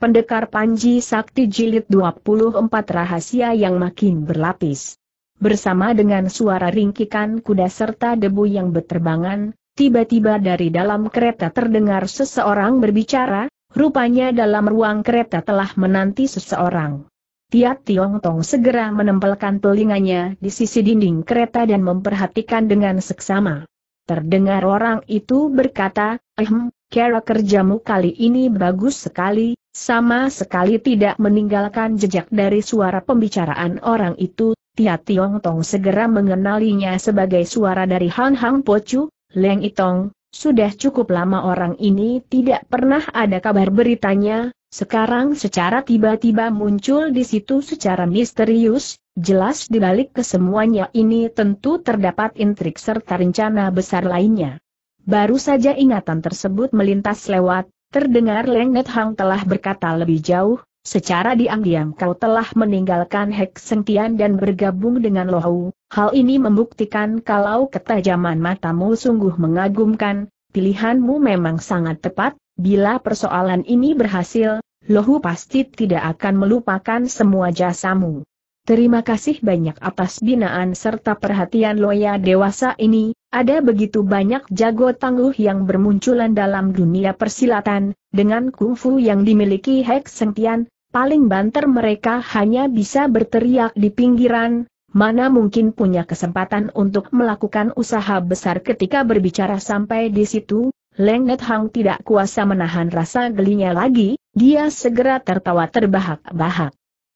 Pendekar Panji Sakti Jilid 24 Rahasia yang makin berlapis. Bersama dengan suara ringkikan kuda serta debu yang berterbangan, tiba-tiba dari dalam kereta terdengar seseorang berbicara, rupanya dalam ruang kereta telah menanti seseorang. Tiat Tiong Tong segera menempelkan telinganya di sisi dinding kereta dan memperhatikan dengan seksama. Terdengar orang itu berkata, ehm, cara kerjamu kali ini bagus sekali, sama sekali tidak meninggalkan jejak dari suara pembicaraan orang itu, Tia Tiong Tong segera mengenalinya sebagai suara dari Han Hang Pocu, Leng Itong, sudah cukup lama orang ini tidak pernah ada kabar beritanya, sekarang secara tiba-tiba muncul di situ secara misterius, jelas dibalik kesemuanya ini tentu terdapat intrik serta rencana besar lainnya. Baru saja ingatan tersebut melintas lewat, Terdengar Leng Net Hang telah berkata lebih jauh, secara diam-diam kau telah meninggalkan Hek Sengtian dan bergabung dengan Lohu, hal ini membuktikan kalau ketajaman matamu sungguh mengagumkan, pilihanmu memang sangat tepat, bila persoalan ini berhasil, Lohu pasti tidak akan melupakan semua jasamu. Terima kasih banyak atas binaan serta perhatian loya dewasa ini, ada begitu banyak jago tangguh yang bermunculan dalam dunia persilatan, dengan kungfu yang dimiliki Hek Sengtian, paling banter mereka hanya bisa berteriak di pinggiran, mana mungkin punya kesempatan untuk melakukan usaha besar ketika berbicara sampai di situ, Leng Net Hang tidak kuasa menahan rasa gelinya lagi, dia segera tertawa terbahak-bahak.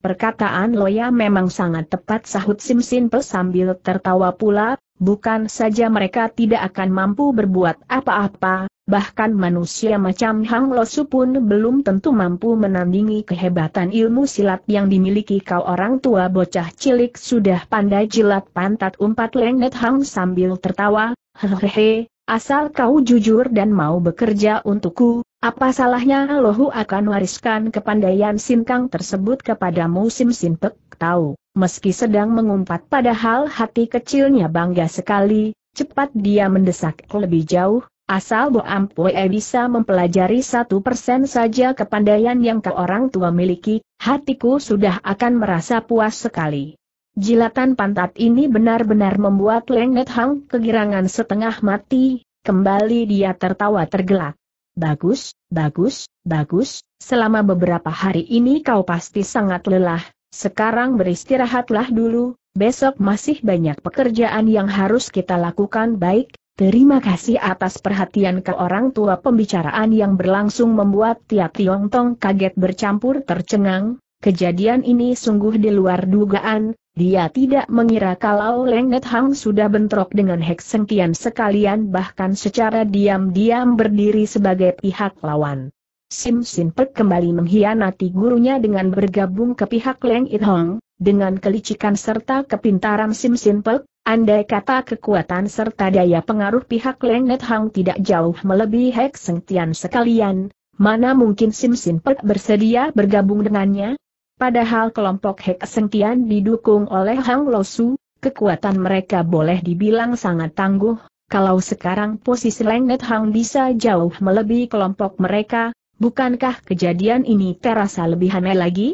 Perkataan Loya memang sangat tepat sahut Sim Simple sambil tertawa pula, bukan saja mereka tidak akan mampu berbuat apa-apa, bahkan manusia macam Hang Losu pun belum tentu mampu menandingi kehebatan ilmu silat yang dimiliki kau orang tua bocah cilik. Sudah pandai jilat pantat umpat lenget Hang sambil tertawa, hehehe, asal kau jujur dan mau bekerja untukku, apa salahnya Lohu akan wariskan kepandaian Sinkang tersebut kepadamu Sim Simpek tahu, meski sedang mengumpat padahal hati kecilnya bangga sekali, cepat dia mendesak lebih jauh, asal Bo Ampue bisa mempelajari satu persen saja kepandaian yang ke orang tua miliki, hatiku sudah akan merasa puas sekali. Jilatan pantat ini benar-benar membuat Lenget Hang kegirangan setengah mati, kembali dia tertawa tergelak. Bagus, bagus, bagus, selama beberapa hari ini kau pasti sangat lelah, sekarang beristirahatlah dulu, besok masih banyak pekerjaan yang harus kita lakukan. Baik, terima kasih atas perhatian ke orang tua pembicaraan yang berlangsung membuat Tiap Tiong Tong kaget bercampur tercengang, kejadian ini sungguh di luar dugaan, dia tidak mengira kalau Lenget Hang sudah bentrok dengan Hek Sengkian sekalian bahkan secara diam-diam berdiri sebagai pihak lawan. Sim Sin kembali mengkhianati gurunya dengan bergabung ke pihak Leng It Hong, dengan kelicikan serta kepintaran Sim Sin andai kata kekuatan serta daya pengaruh pihak Leng Net Hang tidak jauh melebihi Hek Sengtian sekalian, mana mungkin Sim Sin bersedia bergabung dengannya? Padahal kelompok Hek Sengtian didukung oleh Hang Losu, kekuatan mereka boleh dibilang sangat tangguh, kalau sekarang posisi Lengnet Hang bisa jauh melebihi kelompok mereka, bukankah kejadian ini terasa lebih aneh lagi?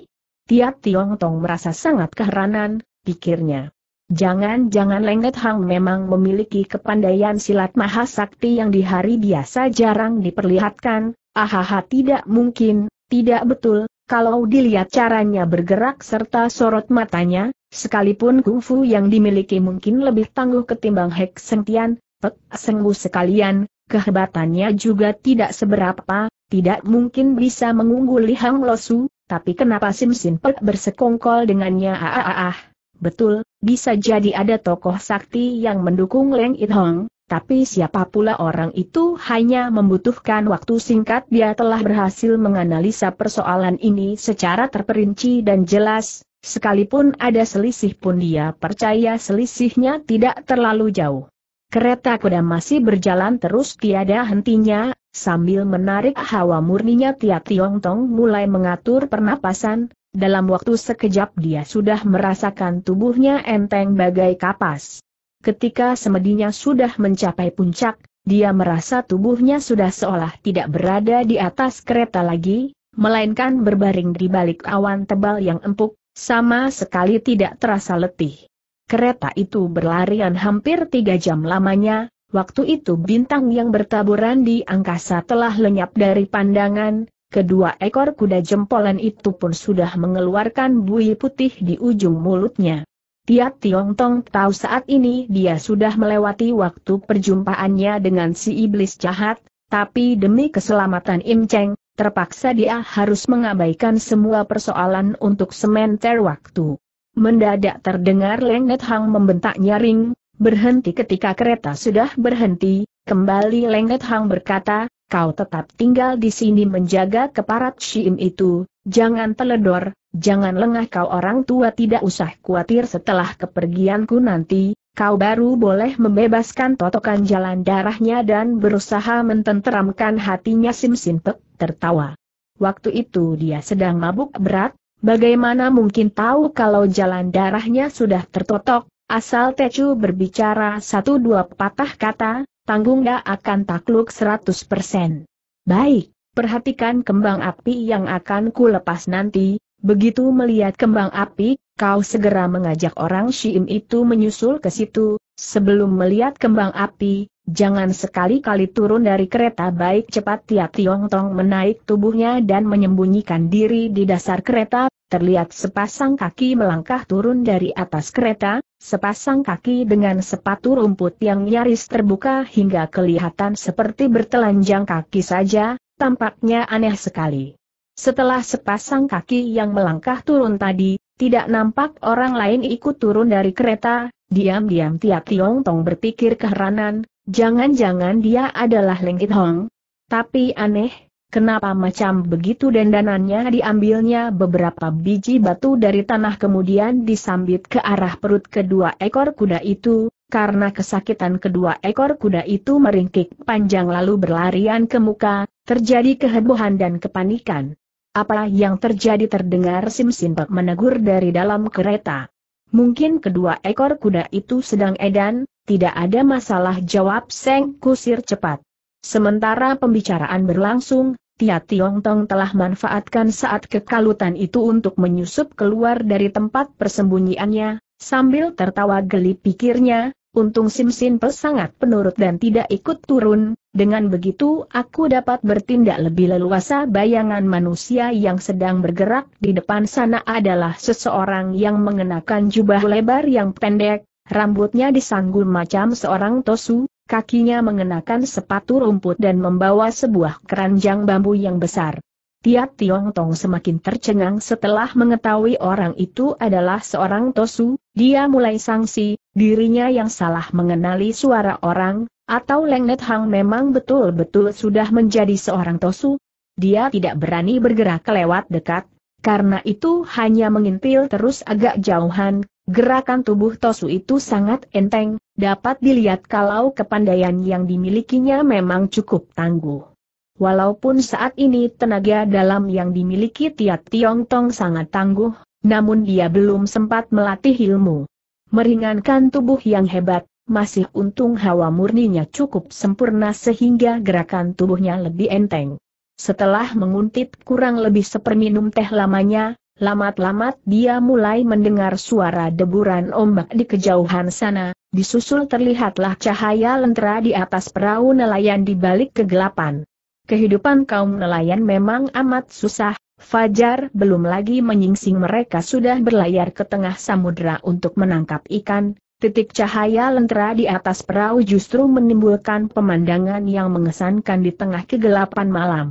Tiap Tiong Tong merasa sangat keheranan, pikirnya. Jangan-jangan Lengnet Hang memang memiliki kepandaian silat mahasakti yang di hari biasa jarang diperlihatkan, ahaha tidak mungkin, tidak betul, kalau dilihat caranya bergerak serta sorot matanya, sekalipun kungfu yang dimiliki mungkin lebih tangguh ketimbang Hek Sengtian, Pek Senggu sekalian, kehebatannya juga tidak seberapa, tidak mungkin bisa mengungguli Hang Losu, tapi kenapa Sim Sin Pek bersekongkol dengannya ah, ah, ah, ah. Betul, bisa jadi ada tokoh sakti yang mendukung Leng It Hong, tapi siapa pula orang itu hanya membutuhkan waktu singkat dia telah berhasil menganalisa persoalan ini secara terperinci dan jelas, sekalipun ada selisih pun dia percaya selisihnya tidak terlalu jauh. Kereta kuda masih berjalan terus tiada hentinya, sambil menarik hawa murninya Tia Tiong Tong mulai mengatur pernapasan, dalam waktu sekejap dia sudah merasakan tubuhnya enteng bagai kapas. Ketika semedinya sudah mencapai puncak, dia merasa tubuhnya sudah seolah tidak berada di atas kereta lagi, melainkan berbaring di balik awan tebal yang empuk, sama sekali tidak terasa letih. Kereta itu berlarian hampir tiga jam lamanya, waktu itu bintang yang bertaburan di angkasa telah lenyap dari pandangan, kedua ekor kuda jempolan itu pun sudah mengeluarkan bui putih di ujung mulutnya. Tiat Tiong Tong tahu saat ini dia sudah melewati waktu perjumpaannya dengan si iblis jahat, tapi demi keselamatan Im Cheng, terpaksa dia harus mengabaikan semua persoalan untuk sementer waktu. Mendadak terdengar Lengnet Hang membentak nyaring, berhenti ketika kereta sudah berhenti, kembali Lengnet Hang berkata, kau tetap tinggal di sini menjaga keparat Shim itu, jangan teledor, jangan lengah kau orang tua tidak usah khawatir setelah kepergianku nanti, kau baru boleh membebaskan totokan jalan darahnya dan berusaha mententeramkan hatinya Sim Sim Pek tertawa. Waktu itu dia sedang mabuk berat, bagaimana mungkin tahu kalau jalan darahnya sudah tertotok, asal Tecu berbicara satu dua patah kata, tanggung dia akan takluk seratus persen. Baik, perhatikan kembang api yang akan ku lepas nanti, begitu melihat kembang api, kau segera mengajak orang Shim itu menyusul ke situ, sebelum melihat kembang api, Jangan sekali-kali turun dari kereta baik cepat Tiap Tiong Tong menaik tubuhnya dan menyembunyikan diri di dasar kereta, terlihat sepasang kaki melangkah turun dari atas kereta, sepasang kaki dengan sepatu rumput yang nyaris terbuka hingga kelihatan seperti bertelanjang kaki saja, tampaknya aneh sekali. Setelah sepasang kaki yang melangkah turun tadi, tidak nampak orang lain ikut turun dari kereta, diam-diam Tiap Tiong Tong berpikir keheranan, Jangan-jangan dia adalah Leng It Hong. Tapi aneh, kenapa macam begitu dandanannya diambilnya beberapa biji batu dari tanah kemudian disambit ke arah perut kedua ekor kuda itu, karena kesakitan kedua ekor kuda itu meringkik panjang lalu berlarian ke muka, terjadi kehebohan dan kepanikan. Apa yang terjadi terdengar Sim Simpek menegur dari dalam kereta. Mungkin kedua ekor kuda itu sedang edan, tidak ada masalah jawab Seng Kusir cepat. Sementara pembicaraan berlangsung, Tia Tiong Tong telah manfaatkan saat kekalutan itu untuk menyusup keluar dari tempat persembunyiannya, sambil tertawa geli pikirnya, untung Sim Sin sangat penurut dan tidak ikut turun, dengan begitu aku dapat bertindak lebih leluasa bayangan manusia yang sedang bergerak di depan sana adalah seseorang yang mengenakan jubah lebar yang pendek, Rambutnya disanggul macam seorang tosu, kakinya mengenakan sepatu rumput dan membawa sebuah keranjang bambu yang besar. Tiat Tiong Tong semakin tercengang setelah mengetahui orang itu adalah seorang tosu, dia mulai sangsi, dirinya yang salah mengenali suara orang, atau Leng Net Hang memang betul-betul sudah menjadi seorang tosu. Dia tidak berani bergerak kelewat dekat, karena itu hanya mengintil terus agak jauhan, Gerakan tubuh Tosu itu sangat enteng, dapat dilihat kalau kepandaian yang dimilikinya memang cukup tangguh. Walaupun saat ini tenaga dalam yang dimiliki Tiat Tiong Tong sangat tangguh, namun dia belum sempat melatih ilmu. Meringankan tubuh yang hebat, masih untung hawa murninya cukup sempurna sehingga gerakan tubuhnya lebih enteng. Setelah menguntit kurang lebih seperminum teh lamanya, Lamat-lamat dia mulai mendengar suara deburan ombak di kejauhan sana, disusul terlihatlah cahaya lentera di atas perahu nelayan di balik kegelapan. Kehidupan kaum nelayan memang amat susah, Fajar belum lagi menyingsing mereka sudah berlayar ke tengah samudera untuk menangkap ikan, titik cahaya lentera di atas perahu justru menimbulkan pemandangan yang mengesankan di tengah kegelapan malam.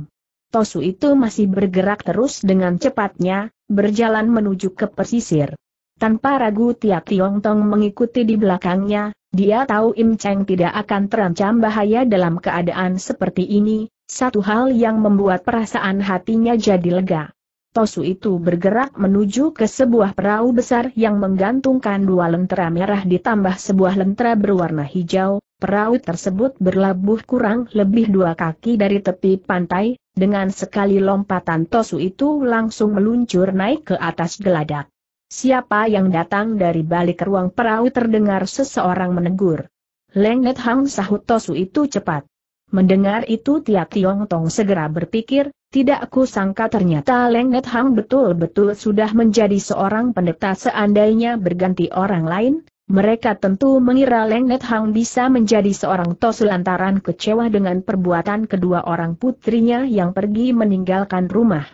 Tosu itu masih bergerak terus dengan cepatnya, berjalan menuju ke pesisir. Tanpa ragu Tiap Tiong Tong mengikuti di belakangnya, dia tahu Im Cheng tidak akan terancam bahaya dalam keadaan seperti ini, satu hal yang membuat perasaan hatinya jadi lega. Tosu itu bergerak menuju ke sebuah perahu besar yang menggantungkan dua lentera merah ditambah sebuah lentera berwarna hijau, perahu tersebut berlabuh kurang lebih dua kaki dari tepi pantai, dengan sekali lompatan Tosu itu langsung meluncur naik ke atas geladak. Siapa yang datang dari balik ruang perahu terdengar seseorang menegur. Leng Net Hang sahut Tosu itu cepat. Mendengar itu Tiat Tiong Tong segera berpikir, tidak aku sangka ternyata Leng Net Hang betul-betul sudah menjadi seorang pendeta seandainya berganti orang lain, mereka tentu mengira Leng Net Hang bisa menjadi seorang tosu lantaran kecewa dengan perbuatan kedua orang putrinya yang pergi meninggalkan rumah.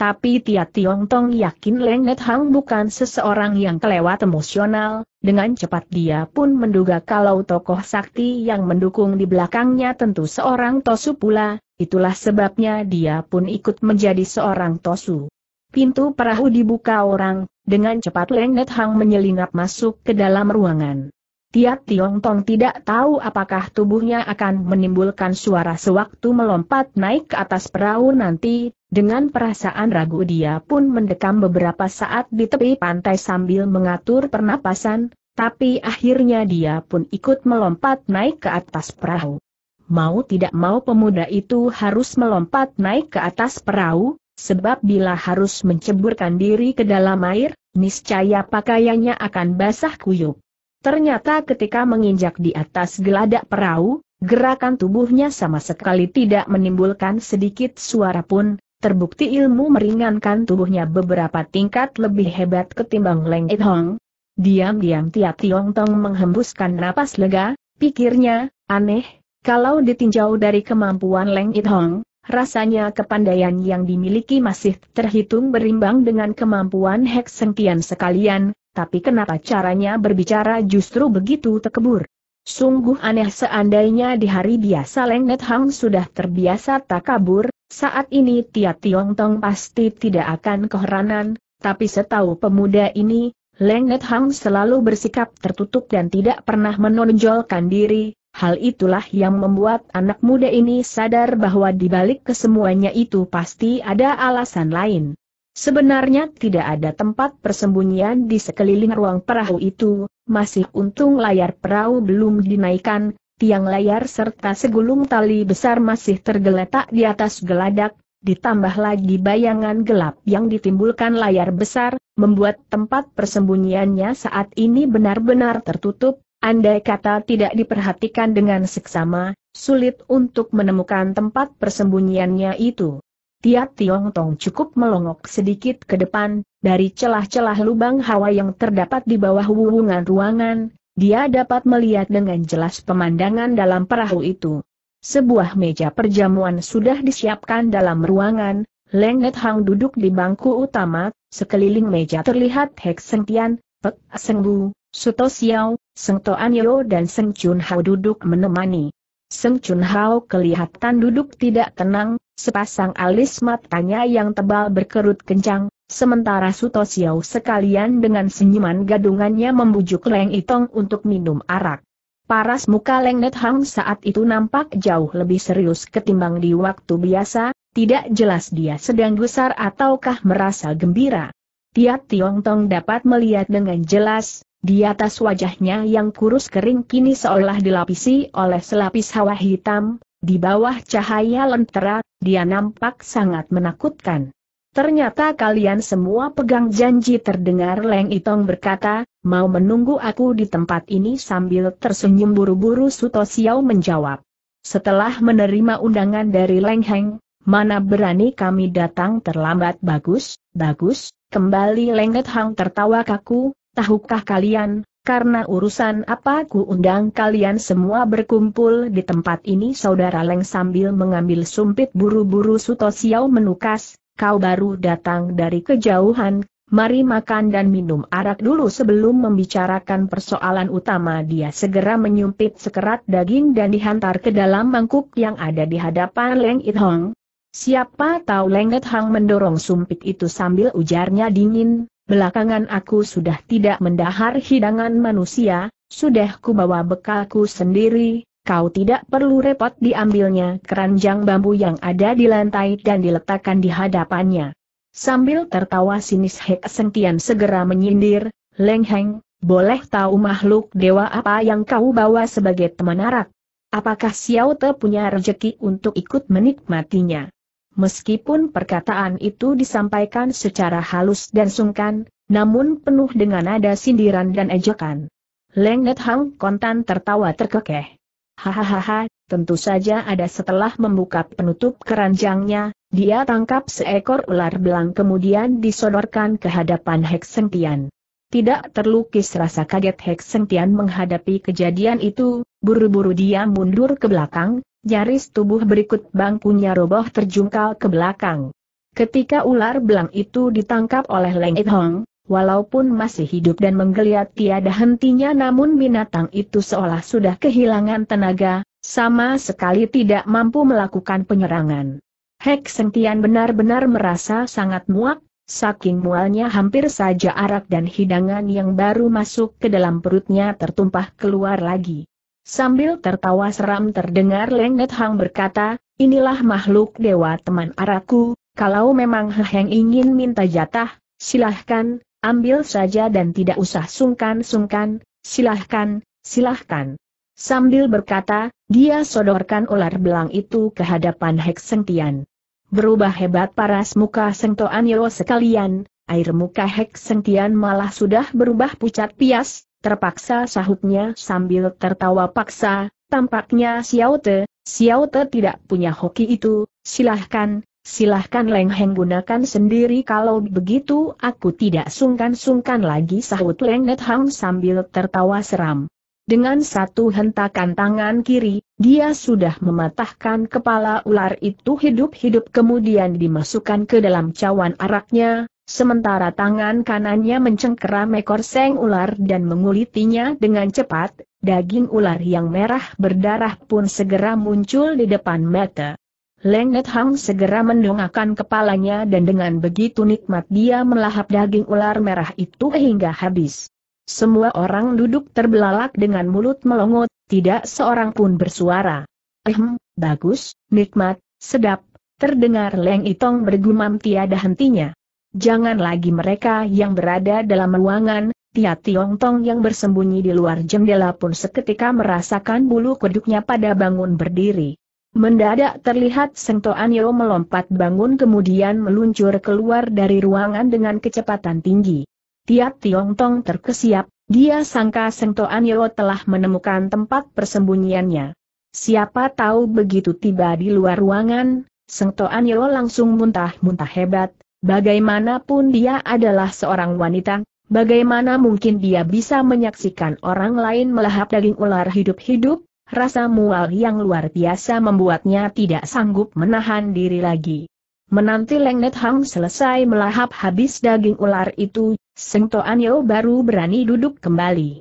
Tapi Tia Tiong Tong yakin Leng Net Hang bukan seseorang yang kelewat emosional, dengan cepat dia pun menduga kalau tokoh sakti yang mendukung di belakangnya tentu seorang Tosu pula, itulah sebabnya dia pun ikut menjadi seorang Tosu. Pintu perahu dibuka orang, dengan cepat Leng Net Hang menyelinap masuk ke dalam ruangan. Tia Tiong Tong tidak tahu apakah tubuhnya akan menimbulkan suara sewaktu melompat naik ke atas perahu nanti, dengan perasaan ragu dia pun mendekam beberapa saat di tepi pantai sambil mengatur pernapasan, tapi akhirnya dia pun ikut melompat naik ke atas perahu. Mau tidak mau pemuda itu harus melompat naik ke atas perahu, sebab bila harus menceburkan diri ke dalam air, niscaya pakaiannya akan basah kuyup. Ternyata ketika menginjak di atas geladak perahu, gerakan tubuhnya sama sekali tidak menimbulkan sedikit suara pun, terbukti ilmu meringankan tubuhnya beberapa tingkat lebih hebat ketimbang Leng It Hong. Diam-diam Tiat Tiong Tong menghembuskan napas lega, pikirnya, aneh, kalau ditinjau dari kemampuan Leng It Hong, rasanya kepandaian yang dimiliki masih terhitung berimbang dengan kemampuan Hek Sengtian sekalian, tapi kenapa caranya berbicara justru begitu tekebur? Sungguh aneh seandainya di hari biasa Leng Net Hang sudah terbiasa tak kabur, saat ini Tia Tiong Tong pasti tidak akan keheranan, tapi setahu pemuda ini, Leng Net Hang selalu bersikap tertutup dan tidak pernah menonjolkan diri, hal itulah yang membuat anak muda ini sadar bahwa di balik kesemuanya itu pasti ada alasan lain. Sebenarnya tidak ada tempat persembunyian di sekeliling ruang perahu itu, masih untung layar perahu belum dinaikkan, tiang layar serta segulung tali besar masih tergeletak di atas geladak, ditambah lagi bayangan gelap yang ditimbulkan layar besar, membuat tempat persembunyiannya saat ini benar-benar tertutup, andai kata tidak diperhatikan dengan seksama, sulit untuk menemukan tempat persembunyiannya itu. Tiat Tiong Tong cukup melongok sedikit ke depan, dari celah-celah lubang hawa yang terdapat di bawah wuwungan ruangan, dia dapat melihat dengan jelas pemandangan dalam perahu itu. Sebuah meja perjamuan sudah disiapkan dalam ruangan, Leng Net Hang duduk di bangku utama, sekeliling meja terlihat Hek Seng Tian, Pek Seng Bu, Suto Xiao, Seng Toan Yo dan Seng Chun Hao duduk menemani. Seng Chun Hao kelihatan duduk tidak tenang, Sepasang alis matanya yang tebal berkerut kencang, sementara Suto Xiao sekalian dengan senyuman gadungannya membujuk Leng Itong untuk minum arak. Paras muka Leng Net Hang saat itu nampak jauh lebih serius ketimbang di waktu biasa, tidak jelas dia sedang gusar ataukah merasa gembira. Tiat Tiong Tong dapat melihat dengan jelas, di atas wajahnya yang kurus kering kini seolah dilapisi oleh selapis hawa hitam, di bawah cahaya lentera, dia nampak sangat menakutkan. Ternyata kalian semua pegang janji terdengar Leng Itong berkata, mau menunggu aku di tempat ini sambil tersenyum buru-buru Suto Xiao menjawab. Setelah menerima undangan dari Leng Heng, mana berani kami datang terlambat bagus, bagus, kembali Leng Hang tertawa kaku, tahukah kalian, karena urusan apa ku undang kalian semua berkumpul di tempat ini? Saudara Leng sambil mengambil sumpit buru-buru Suto Xiao menukas, kau baru datang dari kejauhan, mari makan dan minum arak dulu sebelum membicarakan persoalan utama. Dia segera menyumpit sekerat daging dan dihantar ke dalam mangkuk yang ada di hadapan Leng It Hong. Siapa tahu Leng It Hong mendorong sumpit itu sambil ujarnya dingin, Belakangan aku sudah tidak mendahar hidangan manusia, sudah ku bawa bekalku sendiri, kau tidak perlu repot diambilnya keranjang bambu yang ada di lantai dan diletakkan di hadapannya. Sambil tertawa sinis Hek Sentian segera menyindir, Leng Heng, boleh tahu makhluk dewa apa yang kau bawa sebagai teman arak? Apakah Xiao Te punya rejeki untuk ikut menikmatinya? Meskipun perkataan itu disampaikan secara halus dan sungkan, namun penuh dengan nada sindiran dan ejekan. Leng Net Hang kontan tertawa terkekeh. Hahaha, tentu saja ada setelah membuka penutup keranjangnya, dia tangkap seekor ular belang kemudian disodorkan ke hadapan Hek Sengtian. Tidak terlukis rasa kaget Hek Sengtian menghadapi kejadian itu, buru-buru dia mundur ke belakang, nyaris tubuh berikut bangkunya roboh terjungkal ke belakang. Ketika ular belang itu ditangkap oleh Leng It Hong, walaupun masih hidup dan menggeliat tiada hentinya namun binatang itu seolah sudah kehilangan tenaga, sama sekali tidak mampu melakukan penyerangan. Hek Sengtian benar-benar merasa sangat muak, saking mualnya hampir saja arak dan hidangan yang baru masuk ke dalam perutnya tertumpah keluar lagi. Sambil tertawa seram terdengar Lengnet Hang berkata, inilah makhluk dewa teman araku, kalau memang Heng ingin minta jatah, silahkan, ambil saja dan tidak usah sungkan-sungkan, silahkan, silahkan. Sambil berkata, dia sodorkan ular belang itu ke hadapan Hek Sengtian. Berubah hebat paras muka Sengtoan Yo sekalian, air muka Hek Sengtian malah sudah berubah pucat pias, terpaksa sahutnya sambil tertawa paksa, tampaknya Xiao Te, Xiao Te tidak punya hoki itu, silahkan, silahkan Leng Heng gunakan sendiri. Kalau begitu aku tidak sungkan-sungkan lagi sahut Leng Net Hang sambil tertawa seram. Dengan satu hentakan tangan kiri, dia sudah mematahkan kepala ular itu. Hidup-hidup kemudian dimasukkan ke dalam cawan araknya, sementara tangan kanannya mencengkeram ekor seng ular dan mengulitinya dengan cepat, daging ular yang merah berdarah pun segera muncul di depan mata. Lengnet Hang segera mendongakkan kepalanya dan dengan begitu nikmat dia melahap daging ular merah itu hingga habis. Semua orang duduk terbelalak dengan mulut melongot, tidak seorang pun bersuara. Ehm, bagus, nikmat, sedap, terdengar Leng Itong bergumam tiada hentinya. Jangan lagi mereka yang berada dalam ruangan, Tia Tiong Tong yang bersembunyi di luar jendela pun seketika merasakan bulu kuduknya pada bangun berdiri. Mendadak terlihat Sengto Anyo melompat bangun kemudian meluncur keluar dari ruangan dengan kecepatan tinggi. Tiat Tiong Tong terkesiap, dia sangka Sengto Anyo telah menemukan tempat persembunyiannya. Siapa tahu begitu tiba di luar ruangan, Sengto Anyo langsung muntah-muntah hebat, bagaimanapun dia adalah seorang wanita, bagaimana mungkin dia bisa menyaksikan orang lain melahap daging ular hidup-hidup, rasa mual yang luar biasa membuatnya tidak sanggup menahan diri lagi. Menanti Leng Net Hang selesai melahap habis daging ular itu, Seng Toanyo baru berani duduk kembali.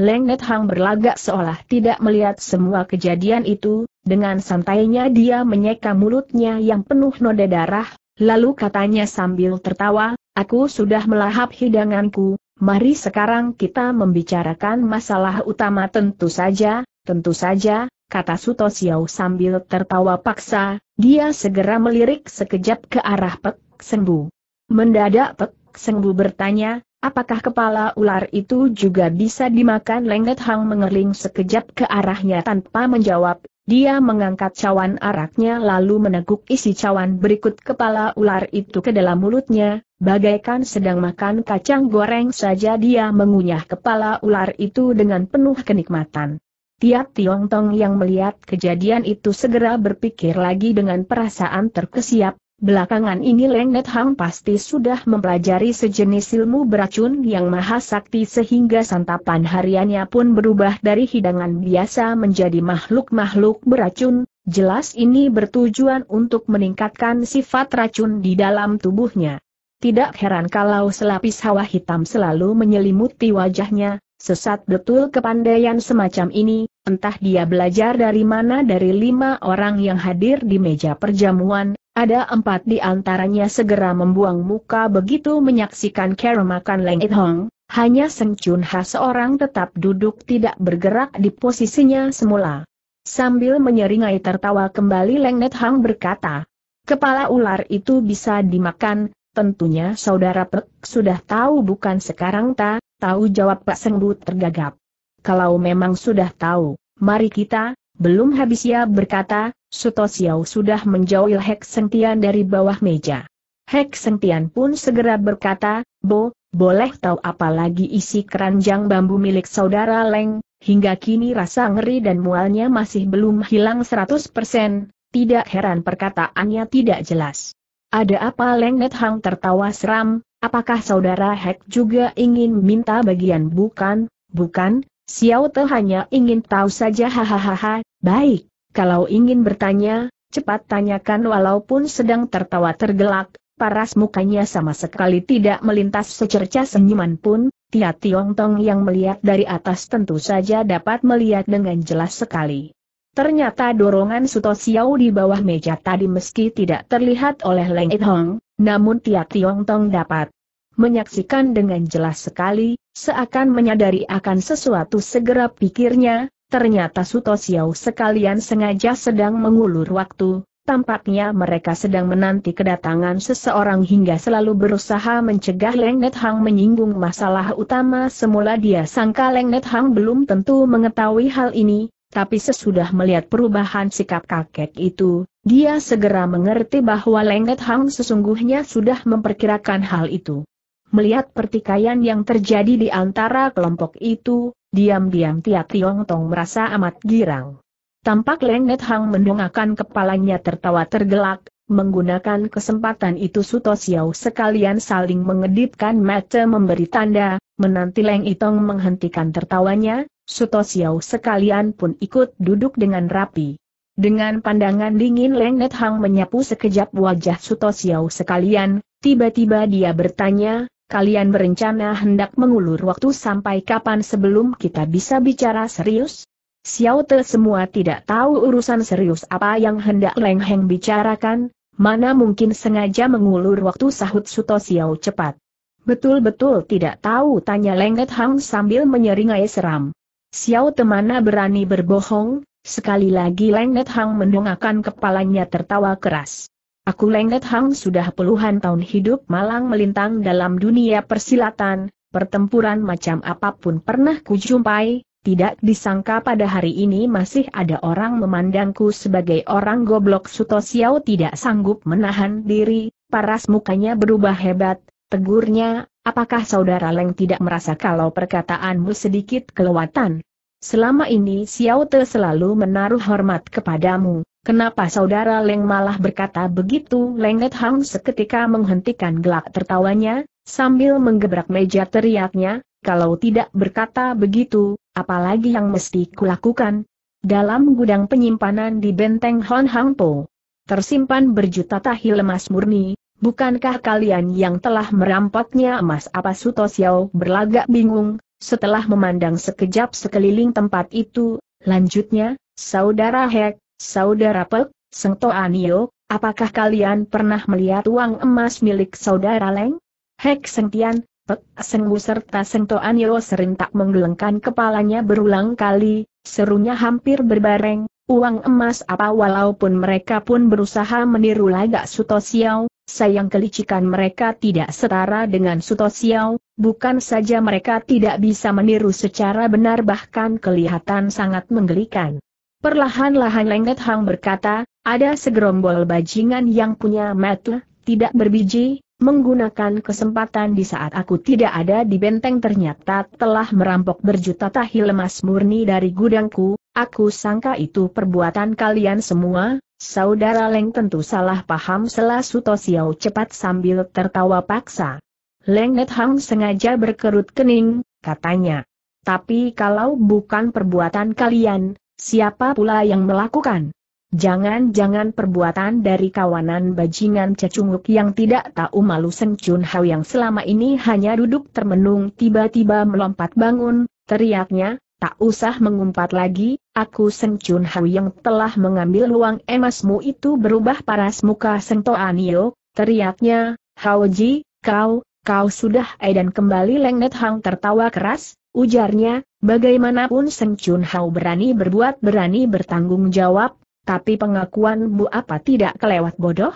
Leng Net Hang berlagak seolah tidak melihat semua kejadian itu, dengan santainya dia menyeka mulutnya yang penuh noda darah, lalu katanya sambil tertawa, aku sudah melahap hidanganku, mari sekarang kita membicarakan masalah utama tentu saja, tentu saja, kata Suto Xiao sambil tertawa paksa, dia segera melirik sekejap ke arah Pek Sengbu. Mendadak Pek Sengbu bertanya, apakah kepala ular itu juga bisa dimakan Lengget Hang mengerling sekejap ke arahnya tanpa menjawab, dia mengangkat cawan araknya lalu meneguk isi cawan berikut kepala ular itu ke dalam mulutnya, bagaikan sedang makan kacang goreng saja dia mengunyah kepala ular itu dengan penuh kenikmatan. Tiap Tiong Tong yang melihat kejadian itu segera berpikir lagi dengan perasaan terkesiap, belakangan ini Leng Net Hang pasti sudah mempelajari sejenis ilmu beracun yang maha sakti sehingga santapan hariannya pun berubah dari hidangan biasa menjadi makhluk-makhluk beracun, jelas ini bertujuan untuk meningkatkan sifat racun di dalam tubuhnya. Tidak heran kalau selapis hawa hitam selalu menyelimuti wajahnya, Sesat betul kepandaian semacam ini, entah dia belajar dari mana dari lima orang yang hadir di meja perjamuan, ada empat di antaranya segera membuang muka begitu menyaksikan cara makan Leng It Hong, hanya Seng Chun Ha seorang tetap duduk tidak bergerak di posisinya semula. Sambil menyeringai tertawa kembali Leng Net Hang berkata, kepala ular itu bisa dimakan, tentunya saudara Pek sudah tahu bukan sekarang ta, tahu jawab Pak Sengbu tergagap. Kalau memang sudah tahu, mari kita, belum habis ia berkata, Suto Xiao sudah menjauh Hek Sengtian dari bawah meja. Hek Sengtian pun segera berkata, Bo, boleh tahu apa lagi isi keranjang bambu milik saudara Leng, hingga kini rasa ngeri dan mualnya masih belum hilang 100%, tidak heran perkataannya tidak jelas. Ada apa Leng Net Hang tertawa seram, apakah saudara Hek juga ingin minta bagian? Bukan, bukan, Xiao Te hanya ingin tahu saja hahaha, baik, kalau ingin bertanya, cepat tanyakan walaupun sedang tertawa tergelak, paras mukanya sama sekali tidak melintas secerca senyuman pun, Tia Tiong Tong yang melihat dari atas tentu saja dapat melihat dengan jelas sekali. Ternyata dorongan Suto Xiao di bawah meja tadi meski tidak terlihat oleh Leng It Hong, namun Tia Tiong Tong dapat menyaksikan dengan jelas sekali, seakan menyadari akan sesuatu segera pikirnya, ternyata Suto Xiao sekalian sengaja sedang mengulur waktu, Tampaknya mereka sedang menanti kedatangan seseorang hingga selalu berusaha mencegah Leng Net Hang menyinggung masalah utama semula dia sangka Leng Net Hang belum tentu mengetahui hal ini, tapi sesudah melihat perubahan sikap kakek itu, dia segera mengerti bahwa Leng Net Hang sesungguhnya sudah memperkirakan hal itu. Melihat pertikaian yang terjadi di antara kelompok itu, diam-diam Tia Tiong Tong merasa amat girang. Tampak Leng Net Hang mendongakkan kepalanya tertawa tergelak, menggunakan kesempatan itu Suto Xiao sekalian saling mengedipkan mata memberi tanda, menanti Leng Itong menghentikan tertawanya, Suto Xiao sekalian pun ikut duduk dengan rapi. Dengan pandangan dingin Leng Net Hang menyapu sekejap wajah Suto Xiao sekalian, tiba-tiba dia bertanya, kalian berencana hendak mengulur waktu sampai kapan sebelum kita bisa bicara serius? Xiao Te semua tidak tahu urusan serius apa yang hendak Leng Heng bicarakan, mana mungkin sengaja mengulur waktu sahut Suto Xiao cepat. Betul-betul tidak tahu tanya Lengget Hang sambil menyeringai seram. Xiao Te mana berani berbohong, sekali lagi Lengget Hang mendongakkan kepalanya tertawa keras. Aku Lengget Hang sudah puluhan tahun hidup malang melintang dalam dunia persilatan, pertempuran macam apa pun pernah kujumpai, tidak disangka pada hari ini masih ada orang memandangku sebagai orang goblok. Suto Xiao tidak sanggup menahan diri, paras mukanya berubah hebat, tegurnya, apakah saudara Leng tidak merasa kalau perkataanmu sedikit kelewatan? Selama ini Xiao Te selalu menaruh hormat kepadamu, kenapa saudara Leng malah berkata begitu? Lenget Hang seketika menghentikan gelak tertawanya, sambil menggebrak meja teriaknya, kalau tidak berkata begitu, apalagi yang mesti kulakukan? Dalam gudang penyimpanan di benteng Hon Hang Po, tersimpan berjuta tahil emas murni, bukankah kalian yang telah merampoknya emas apa Suto Xiao berlagak bingung, setelah memandang sekejap sekeliling tempat itu, lanjutnya, Saudara Hek, Saudara Pek, Seng Anio, apakah kalian pernah melihat uang emas milik Saudara Leng? Hek Sengtian, Pek Sengbu serta Sengto Anyo serentak menggelengkan kepalanya berulang kali, serunya hampir berbareng, uang emas apa walaupun mereka pun berusaha meniru lagak Suto Xiao, sayang kelicikan mereka tidak setara dengan Suto Xiao, bukan saja mereka tidak bisa meniru secara benar bahkan kelihatan sangat menggelikan. Perlahan-lahan Lengket Hang berkata, ada segerombol bajingan yang punya mata, tidak berbiji, Menggunakan kesempatan di saat aku tidak ada di benteng ternyata telah merampok berjuta tahil emas murni dari gudangku, aku sangka itu perbuatan kalian semua, saudara Leng tentu salah paham selah Suto Xiao cepat sambil tertawa paksa. Leng Net Hang sengaja berkerut kening, katanya. Tapi kalau bukan perbuatan kalian, siapa pula yang melakukan? Jangan-jangan perbuatan dari kawanan bajingan cecunguk yang tidak tahu malu Seng Chun Hao yang selama ini hanya duduk termenung tiba-tiba melompat bangun, teriaknya, tak usah mengumpat lagi, aku Seng Chun Hao yang telah mengambil uang emasmu itu berubah paras muka Seng Toanio, teriaknya, Hao Ji, kau, kau sudah edan kembali Leng Net Hang tertawa keras, ujarnya, bagaimanapun Seng Chun Hao berani berbuat berani bertanggung jawab, tapi pengakuan Bu apa tidak kelewat bodoh?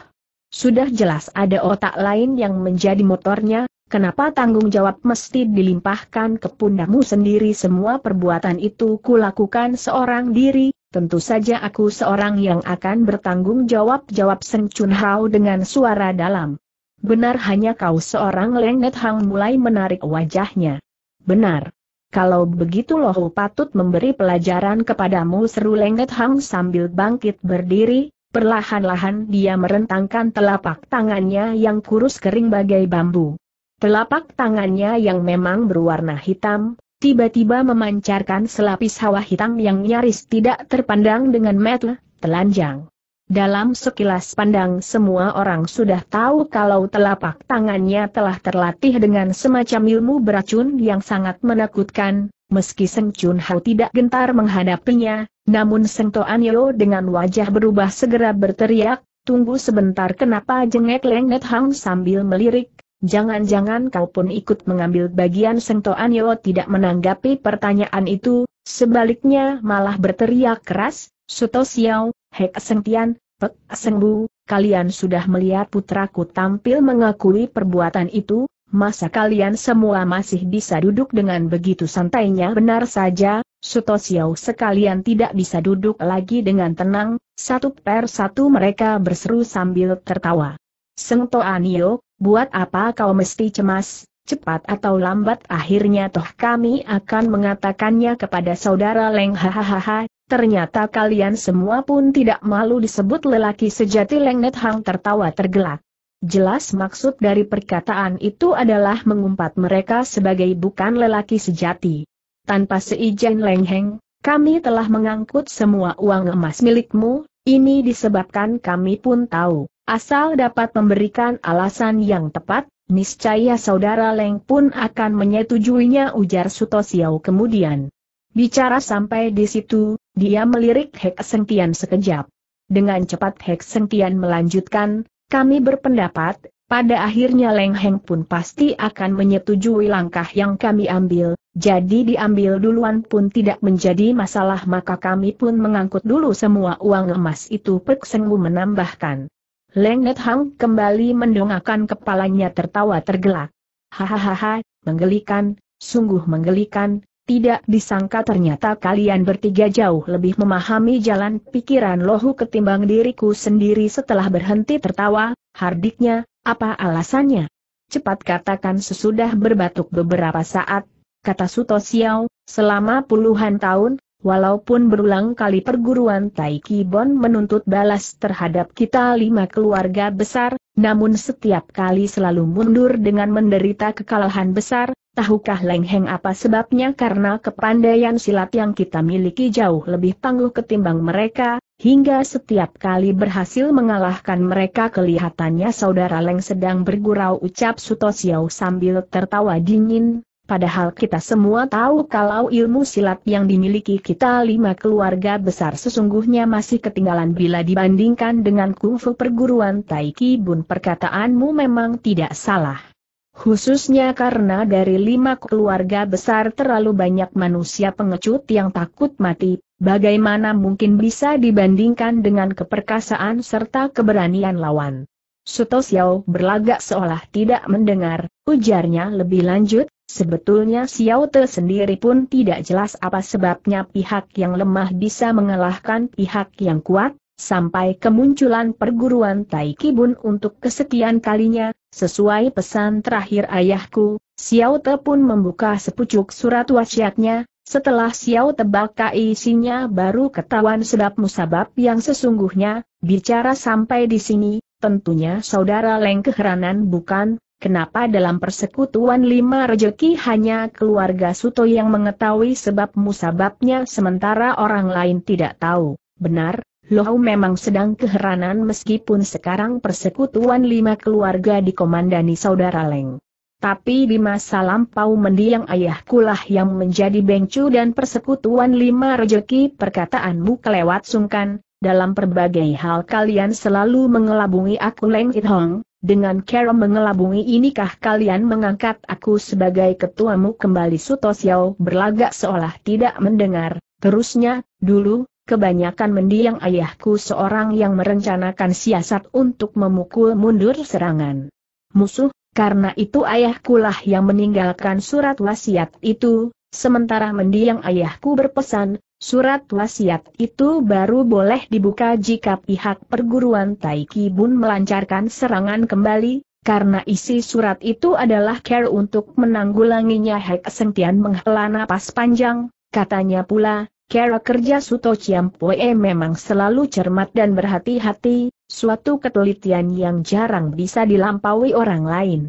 Sudah jelas ada otak lain yang menjadi motornya, kenapa tanggung jawab mesti dilimpahkan ke pundakmu sendiri semua perbuatan itu kulakukan seorang diri, tentu saja aku seorang yang akan bertanggung jawab jawab Seng Chun Hao dengan suara dalam. Benar hanya kau seorang Lengnet Hang mulai menarik wajahnya. Benar. Kalau begitu loh patut memberi pelajaran kepadamu seru Lengnet Hang sambil bangkit berdiri, perlahan-lahan dia merentangkan telapak tangannya yang kurus kering bagai bambu. Telapak tangannya yang memang berwarna hitam, tiba-tiba memancarkan selapis hawa hitam yang nyaris tidak terpandang dengan mata telanjang. Dalam sekilas pandang semua orang sudah tahu kalau telapak tangannya telah terlatih dengan semacam ilmu beracun yang sangat menakutkan, meski Seng Chun Hao tidak gentar menghadapinya, namun Seng Toan Yo dengan wajah berubah segera berteriak, tunggu sebentar kenapa jengek Lengnet Hang sambil melirik, jangan-jangan kau pun ikut mengambil bagian. Seng Toan Yo tidak menanggapi pertanyaan itu, sebaliknya malah berteriak keras, Suto Xiao, Hek Sengtian, Pek Sengbu, kalian sudah melihat putraku tampil mengakui perbuatan itu, masa kalian semua masih bisa duduk dengan begitu santainya? Benar saja, Suto Xiao sekalian tidak bisa duduk lagi dengan tenang, satu per satu mereka berseru sambil tertawa. Seng Toanio, buat apa kau mesti cemas, cepat atau lambat? Akhirnya toh kami akan mengatakannya kepada saudara Leng hahaha, Ternyata kalian semua pun tidak malu disebut lelaki sejati Lengnet Hang tertawa tergelak. Jelas maksud dari perkataan itu adalah mengumpat mereka sebagai bukan lelaki sejati. Tanpa seizin Leng Heng, kami telah mengangkut semua uang emas milikmu, ini disebabkan kami pun tahu, asal dapat memberikan alasan yang tepat, niscaya saudara Leng pun akan menyetujuinya ujar Sutosiau kemudian. Bicara sampai di situ, dia melirik Hek Sengtian sekejap. Dengan cepat Hek Sengtian melanjutkan, kami berpendapat, pada akhirnya Leng Heng pun pasti akan menyetujui langkah yang kami ambil, jadi diambil duluan pun tidak menjadi masalah maka kami pun mengangkut dulu semua uang emas itu Pek Sengmu menambahkan. Leng Net Hang kembali mendongakkan kepalanya tertawa tergelak. Hahaha, menggelikan, sungguh menggelikan, tidak disangka ternyata kalian bertiga jauh lebih memahami jalan pikiran lohu ketimbang diriku sendiri setelah berhenti tertawa, hardiknya, apa alasannya? Cepat katakan sesudah berbatuk beberapa saat, kata Suto Xiao, selama puluhan tahun, walaupun berulang kali perguruan Tai Bon menuntut balas terhadap kita lima keluarga besar, namun setiap kali selalu mundur dengan menderita kekalahan besar, Tahukah Leng Heng apa sebabnya? Karena kepandaian silat yang kita miliki jauh lebih tangguh ketimbang mereka, hingga setiap kali berhasil mengalahkan mereka kelihatannya saudara Leng sedang bergurau ucap Sutosiau sambil tertawa dingin, padahal kita semua tahu kalau ilmu silat yang dimiliki kita lima keluarga besar sesungguhnya masih ketinggalan bila dibandingkan dengan kungfu perguruan Taiki Bun. Perkataanmu memang tidak salah. Khususnya karena dari lima keluarga besar terlalu banyak manusia pengecut yang takut mati, bagaimana mungkin bisa dibandingkan dengan keperkasaan serta keberanian lawan. Suto Xiao berlagak seolah tidak mendengar, ujarnya lebih lanjut, sebetulnya Xiao Te sendiri pun tidak jelas apa sebabnya pihak yang lemah bisa mengalahkan pihak yang kuat, sampai kemunculan perguruan Tai Kibun untuk kesekian kalinya, sesuai pesan terakhir ayahku, Xiao Te pun membuka sepucuk surat wasiatnya, setelah Xiao Te baca isinya baru ketahuan sebab musabab yang sesungguhnya, bicara sampai di sini, tentunya saudara Leng keheranan bukan, kenapa dalam persekutuan lima rejeki hanya keluarga Suto yang mengetahui sebab musababnya sementara orang lain tidak tahu, benar, Loh memang sedang keheranan meskipun sekarang persekutuan lima keluarga dikomandani saudara Leng. Tapi di masa lampau mendiang ayahkulah yang menjadi bengcu dan persekutuan lima rejeki perkataanmu kelewat sungkan, dalam berbagai hal kalian selalu mengelabungi aku Leng It Hong, dengan cara mengelabungi inikah kalian mengangkat aku sebagai ketuamu kembali? Suto Xiao berlagak seolah tidak mendengar, terusnya, dulu, kebanyakan mendiang ayahku seorang yang merencanakan siasat untuk memukul mundur serangan. Musuh, karena itu ayahkulah yang meninggalkan surat wasiat itu, sementara mendiang ayahku berpesan, surat wasiat itu baru boleh dibuka jika pihak perguruan Taiki Bun melancarkan serangan kembali, karena isi surat itu adalah care untuk menanggulanginya Hek Sengtian menghela napas panjang, katanya pula, Cara kerja Suto Ciampoe memang selalu cermat dan berhati-hati, suatu ketelitian yang jarang bisa dilampaui orang lain.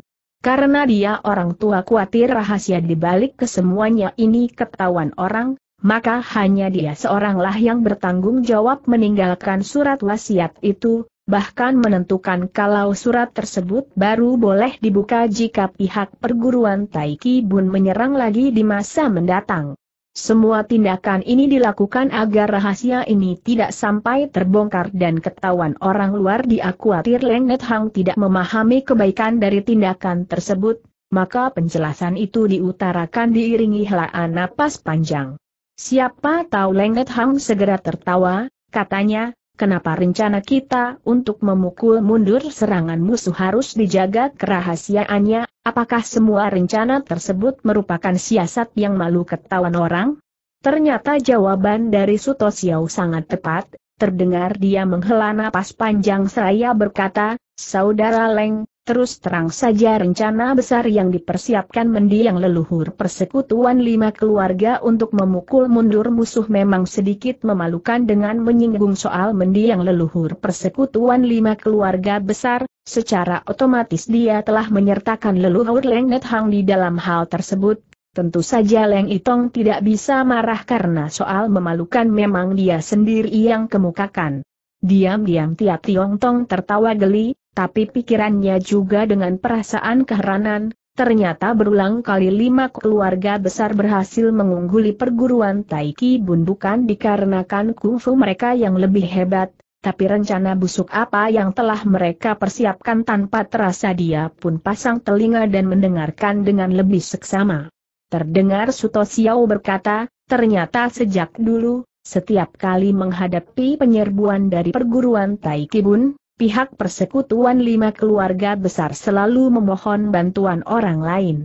Karena dia orang tua khawatir rahasia dibalik kesemuanya ini ketahuan orang, maka hanya dia seoranglah yang bertanggung jawab meninggalkan surat wasiat itu, bahkan menentukan kalau surat tersebut baru boleh dibuka jika pihak perguruan Taiki Bun menyerang lagi di masa mendatang. Semua tindakan ini dilakukan agar rahasia ini tidak sampai terbongkar dan ketahuan orang luar di akuatir Lengnet Hang tidak memahami kebaikan dari tindakan tersebut, maka penjelasan itu diutarakan diiringi helaan napas panjang. Siapa tahu Lengnet Hang segera tertawa, katanya, kenapa rencana kita untuk memukul mundur serangan musuh harus dijaga kerahasiaannya, apakah semua rencana tersebut merupakan siasat yang malu ketahuan orang? Ternyata jawaban dari Suto Xiao sangat tepat, terdengar dia menghela napas panjang seraya berkata, Saudara Leng, Terus terang saja rencana besar yang dipersiapkan mendiang leluhur persekutuan lima keluarga untuk memukul mundur musuh memang sedikit memalukan dengan menyinggung soal mendiang leluhur persekutuan lima keluarga besar, secara otomatis dia telah menyertakan leluhur Leng Net Hang di dalam hal tersebut, tentu saja Leng Itong tidak bisa marah karena soal memalukan memang dia sendiri yang kemukakan. Diam-diam Tia Tiong Tong tertawa geli, tapi pikirannya juga dengan perasaan keheranan, ternyata berulang kali lima keluarga besar berhasil mengungguli perguruan Taiki Bun bukan dikarenakan kungfu mereka yang lebih hebat, tapi rencana busuk apa yang telah mereka persiapkan tanpa terasa dia pun pasang telinga dan mendengarkan dengan lebih seksama. Terdengar Suto Xiao berkata, ternyata sejak dulu, setiap kali menghadapi penyerbuan dari perguruan Taiki Bun, pihak persekutuan lima keluarga besar selalu memohon bantuan orang lain.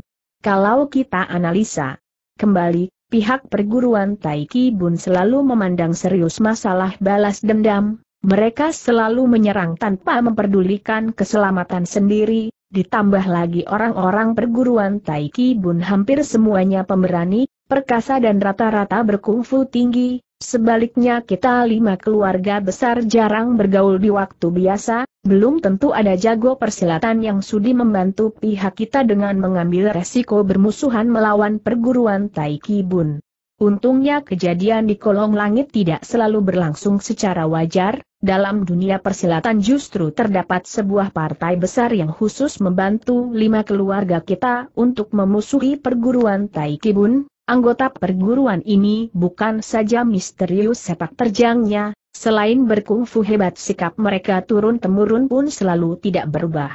Kalau kita analisa kembali, pihak perguruan Taiki Bun selalu memandang serius masalah balas dendam, mereka selalu menyerang tanpa memperdulikan keselamatan sendiri, ditambah lagi orang-orang perguruan Taiki Bun hampir semuanya pemberani, perkasa dan rata-rata berkungfu tinggi, Sebaliknya kita lima keluarga besar jarang bergaul di waktu biasa, belum tentu ada jago persilatan yang sudi membantu pihak kita dengan mengambil resiko bermusuhan melawan perguruan Taiki Bun. Untungnya kejadian di kolong langit tidak selalu berlangsung secara wajar, dalam dunia persilatan justru terdapat sebuah partai besar yang khusus membantu lima keluarga kita untuk memusuhi perguruan Taiki Bun, Anggota perguruan ini bukan saja misterius sepak terjangnya, selain berkungfu hebat sikap mereka turun-temurun pun selalu tidak berubah.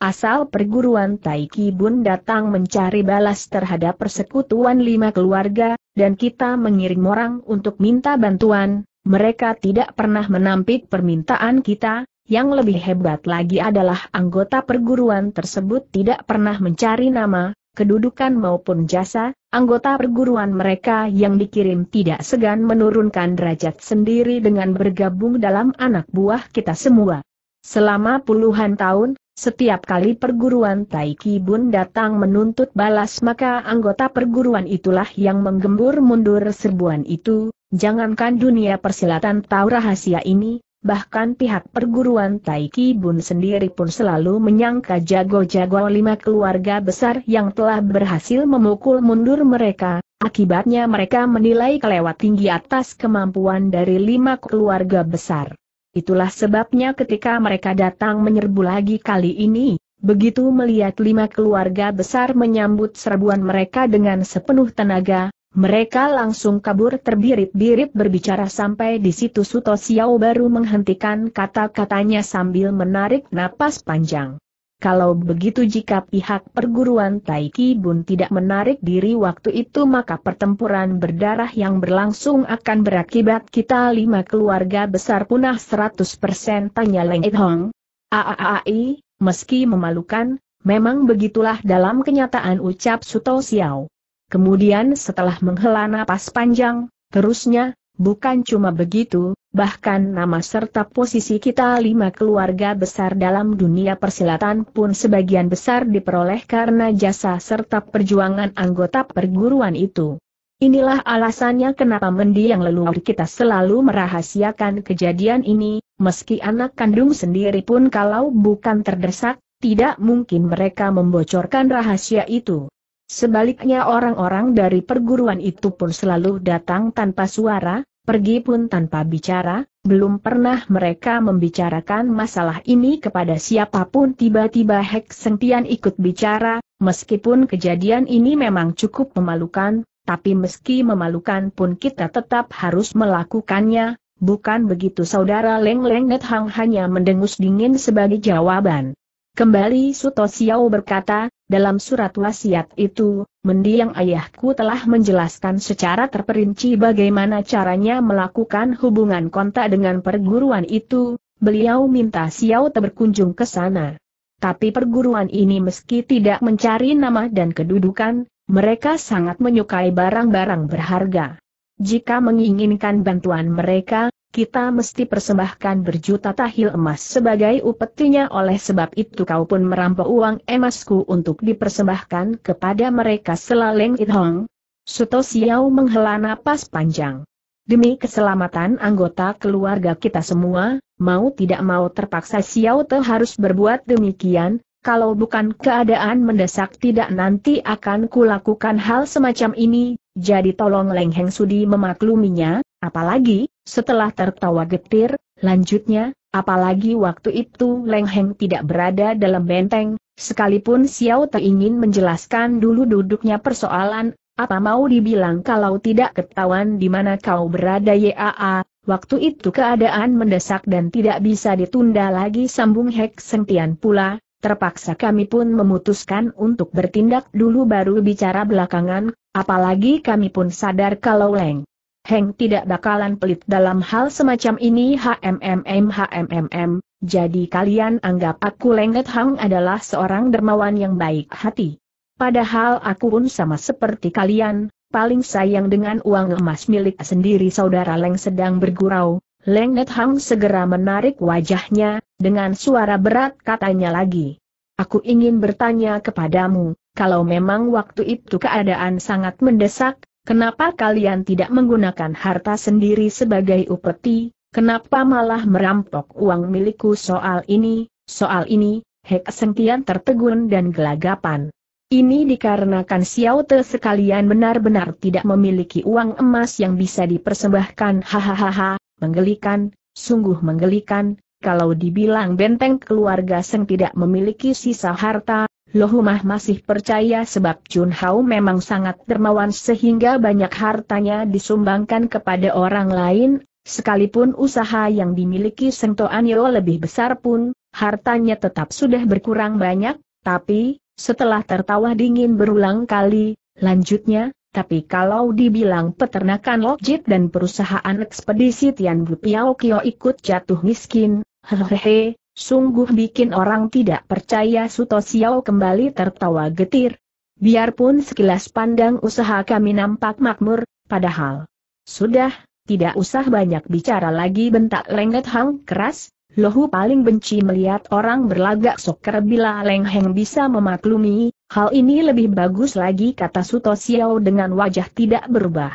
Asal perguruan Taiki Bun datang mencari balas terhadap persekutuan lima keluarga, dan kita mengirim orang untuk minta bantuan, mereka tidak pernah menampik permintaan kita, yang lebih hebat lagi adalah anggota perguruan tersebut tidak pernah mencari nama, kedudukan maupun jasa, anggota perguruan mereka yang dikirim tidak segan menurunkan derajat sendiri dengan bergabung dalam anak buah kita semua. Selama puluhan tahun, setiap kali perguruan Taiki Bun datang menuntut balas maka anggota perguruan itulah yang menggembur mundur serbuan itu, jangankan dunia persilatan tahu rahasia ini, bahkan pihak perguruan Taiki Bun sendiri pun selalu menyangka jago-jago lima keluarga besar yang telah berhasil memukul mundur mereka, akibatnya mereka menilai kelewat tinggi atas kemampuan dari lima keluarga besar. Itulah sebabnya ketika mereka datang menyerbu lagi kali ini, begitu melihat lima keluarga besar menyambut serbuan mereka dengan sepenuh tenaga, mereka langsung kabur terbirit-birit berbicara sampai di situ Suto Xiao baru menghentikan kata-katanya sambil menarik napas panjang. Kalau begitu jika pihak perguruan Taiki Bun tidak menarik diri waktu itu maka pertempuran berdarah yang berlangsung akan berakibat kita lima keluarga besar punah 100% tanya Leng It Hong. Aaai, meski memalukan, memang begitulah dalam kenyataan ucap Suto Xiao. Kemudian setelah menghela napas panjang, terusnya, bukan cuma begitu, bahkan nama serta posisi kita lima keluarga besar dalam dunia persilatan pun sebagian besar diperoleh karena jasa serta perjuangan anggota perguruan itu. Inilah alasannya kenapa mendiang leluhur kita selalu merahasiakan kejadian ini, meski anak kandung sendiri pun kalau bukan terdesak, tidak mungkin mereka membocorkan rahasia itu. Sebaliknya orang-orang dari perguruan itu pun selalu datang tanpa suara, pergi pun tanpa bicara, belum pernah mereka membicarakan masalah ini kepada siapa pun tiba-tiba Hek Sengtian ikut bicara, meskipun kejadian ini memang cukup memalukan, tapi meski memalukan pun kita tetap harus melakukannya, bukan begitu saudara Leng Leng Net Hang hanya mendengus dingin sebagai jawaban. Kembali Suto Xiao berkata, dalam surat wasiat itu, mendiang ayahku telah menjelaskan secara terperinci bagaimana caranya melakukan hubungan kontak dengan perguruan itu, beliau minta Xiao berkunjung ke sana. Tapi perguruan ini meski tidak mencari nama dan kedudukan, mereka sangat menyukai barang-barang berharga. Jika menginginkan bantuan mereka, kita mesti persembahkan berjuta tahil emas sebagai upetinya oleh sebab itu kau pun merampok uang emasku untuk dipersembahkan kepada mereka selaleng ithong. Suto Xiao menghela napas panjang. Demi keselamatan anggota keluarga kita semua, mau tidak mau terpaksa Xiao Te harus berbuat demikian, kalau bukan keadaan mendesak tidak nanti akan kulakukan hal semacam ini, jadi tolong Leng Heng Sudi memakluminya, apalagi, setelah tertawa getir, lanjutnya, apalagi waktu itu Leng Heng tidak berada dalam benteng, sekalipun Xiao Te ingin menjelaskan dulu duduknya persoalan, apa mau dibilang kalau tidak ketahuan di mana kau berada Yaa, waktu itu keadaan mendesak dan tidak bisa ditunda lagi sambung Hek Sentian pula, terpaksa kami pun memutuskan untuk bertindak dulu baru bicara belakangan, apalagi kami pun sadar kalau Leng Heng tidak bakalan pelit dalam hal semacam ini HMMM HMMM, jadi kalian anggap aku Lengget Hang adalah seorang dermawan yang baik hati. Padahal aku pun sama seperti kalian, paling sayang dengan uang emas milik sendiri saudara Leng sedang bergurau. Lengget Hang segera menarik wajahnya, dengan suara berat katanya lagi. Aku ingin bertanya kepadamu, kalau memang waktu itu keadaan sangat mendesak, Kenapa kalian tidak menggunakan harta sendiri sebagai upeti, kenapa malah merampok uang milikku soal ini, soal ini, Hek Sengtian tertegun dan gelagapan. Ini dikarenakan Xiao Te sekalian benar-benar tidak memiliki uang emas yang bisa dipersembahkan. Hahaha, menggelikan, sungguh menggelikan, kalau dibilang benteng keluarga Seng tidak memiliki sisa harta, Lohumah masih percaya sebab Chun Hao memang sangat dermawan sehingga banyak hartanya disumbangkan kepada orang lain, sekalipun usaha yang dimiliki Sengto Anyo lebih besar pun, hartanya tetap sudah berkurang banyak, tapi, setelah tertawa dingin berulang kali, lanjutnya, tapi kalau dibilang peternakan Lokjit dan perusahaan ekspedisi Tian Bu Piao Kio ikut jatuh miskin, hehehe, Sungguh bikin orang tidak percaya Suto Xiao kembali tertawa getir. Biarpun sekilas pandang usaha kami nampak makmur, padahal. Sudah, tidak usah banyak bicara lagi bentak Lengget Hang keras, Lohu paling benci melihat orang berlagak soker bila Leng Heng bisa memaklumi, hal ini lebih bagus lagi kata Suto Xiao dengan wajah tidak berubah.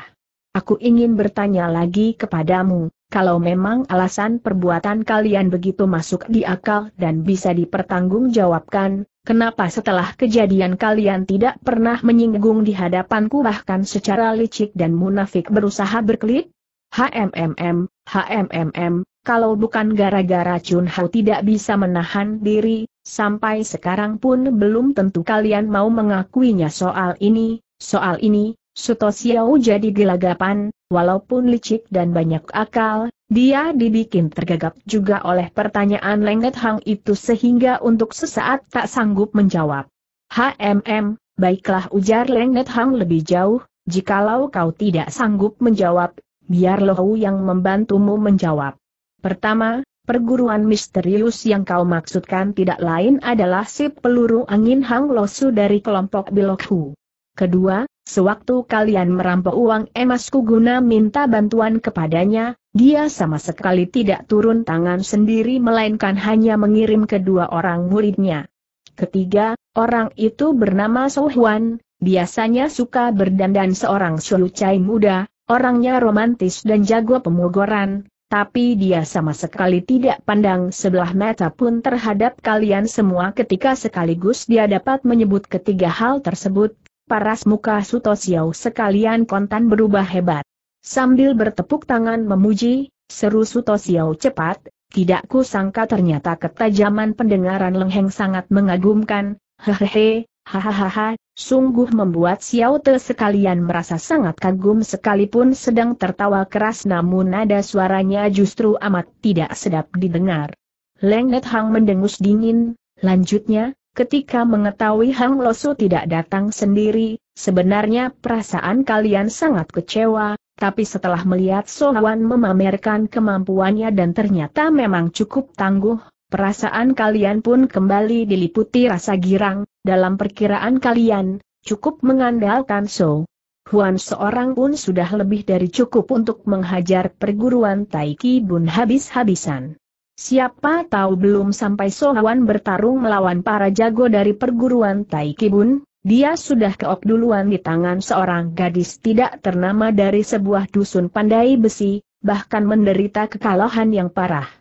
Aku ingin bertanya lagi kepadamu, kalau memang alasan perbuatan kalian begitu masuk di akal dan bisa dipertanggungjawabkan, kenapa setelah kejadian kalian tidak pernah menyinggung di hadapanku bahkan secara licik dan munafik berusaha berkelit? HMMM, HMMM, kalau bukan gara-gara Chun Hao tidak bisa menahan diri, sampai sekarang pun belum tentu kalian mau mengakuinya soal ini, soal ini, Suto Xiao jadi gelagapan, walaupun licik dan banyak akal, dia dibikin tergagap juga oleh pertanyaan Lengget Hang itu sehingga untuk sesaat tak sanggup menjawab. HMM, baiklah ujar Lengget Hang lebih jauh, jikalau kau tidak sanggup menjawab, biar Lohu yang membantumu menjawab. Pertama, perguruan misterius yang kau maksudkan tidak lain adalah si peluru angin Hang Losu dari kelompok Bilokhu. Kedua, sewaktu kalian merampok uang emasku guna minta bantuan kepadanya, dia sama sekali tidak turun tangan sendiri melainkan hanya mengirim kedua orang muridnya. Ketiga, orang itu bernama Sohuan, biasanya suka berdandan seorang sulucai muda, orangnya romantis dan jago pemugoran, tapi dia sama sekali tidak pandang sebelah mata pun terhadap kalian semua ketika sekaligus dia dapat menyebut ketiga hal tersebut, paras muka Sutosiau sekalian kontan berubah hebat. Sambil bertepuk tangan memuji, seru Sutosiau cepat, tidak ku sangka ternyata ketajaman pendengaran Lengheng sangat mengagumkan, hehehe, hahaha, sungguh membuat Xiao Te sekalian merasa sangat kagum sekalipun sedang tertawa keras namun nada suaranya justru amat tidak sedap didengar. Lengnet Hang mendengus dingin, lanjutnya, Ketika mengetahui Hang Losu tidak datang sendiri, sebenarnya perasaan kalian sangat kecewa, tapi setelah melihat Sowan memamerkan kemampuannya dan ternyata memang cukup tangguh, perasaan kalian pun kembali diliputi rasa girang, dalam perkiraan kalian, cukup mengandalkan So. Huan seorang pun sudah lebih dari cukup untuk menghajar perguruan Taiki Bun habis-habisan. Siapa tahu belum sampai Sohawan bertarung melawan para jago dari perguruan Tai Kibun, dia sudah keok duluan di tangan seorang gadis tidak ternama dari sebuah dusun pandai besi, bahkan menderita kekalahan yang parah.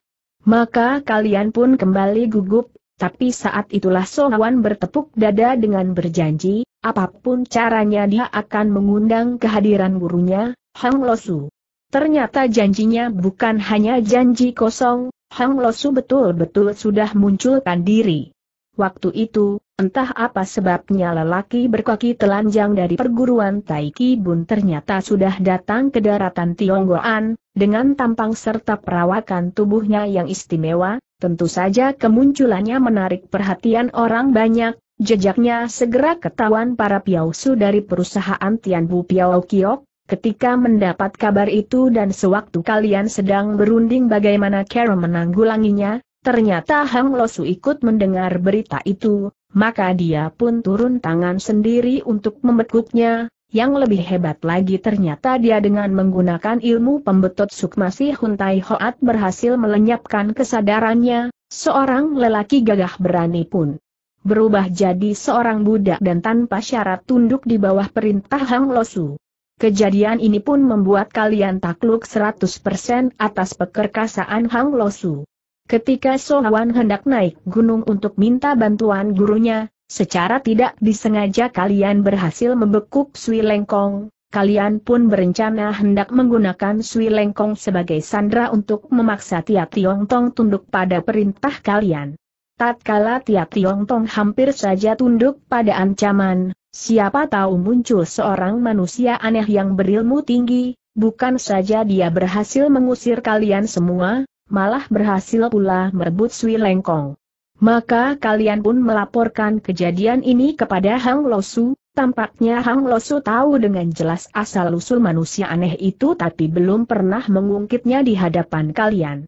Maka kalian pun kembali gugup, tapi saat itulah Sohawan bertepuk dada dengan berjanji, apa pun caranya dia akan mengundang kehadiran gurunya, Hang Losu. Ternyata janjinya bukan hanya janji kosong, Hang Losu betul-betul sudah munculkan diri. Waktu itu, entah apa sebabnya lelaki berkaki telanjang dari perguruan Taiki Bun ternyata sudah datang ke daratan Tionggoan, dengan tampang serta perawakan tubuhnya yang istimewa, tentu saja kemunculannya menarik perhatian orang banyak, jejaknya segera ketahuan para piausu dari perusahaan Tianbu Piao Kiok, Ketika mendapat kabar itu dan sewaktu kalian sedang berunding bagaimana cara menanggulanginya, ternyata Hang Losu ikut mendengar berita itu, maka dia pun turun tangan sendiri untuk membekuknya, yang lebih hebat lagi ternyata dia dengan menggunakan ilmu pembetot sukmasi Huntai Hoat berhasil melenyapkan kesadarannya, seorang lelaki gagah berani pun berubah jadi seorang budak dan tanpa syarat tunduk di bawah perintah Hang Losu. Kejadian ini pun membuat kalian takluk 100% atas pekerkasaan Hang Losu. Ketika Sohawan hendak naik gunung untuk minta bantuan gurunya, secara tidak disengaja kalian berhasil membekuk Sui Lengkong, kalian pun berencana hendak menggunakan Sui Lengkong sebagai sandra untuk memaksa Tia Tiong Tong tunduk pada perintah kalian. Tatkala Tia Tiong Tong hampir saja tunduk pada ancaman, Siapa tahu muncul seorang manusia aneh yang berilmu tinggi, bukan saja dia berhasil mengusir kalian semua, malah berhasil pula merebut Sui Lengkong. Maka kalian pun melaporkan kejadian ini kepada Hang Losu, tampaknya Hang Losu tahu dengan jelas asal-usul manusia aneh itu tapi belum pernah mengungkitnya di hadapan kalian.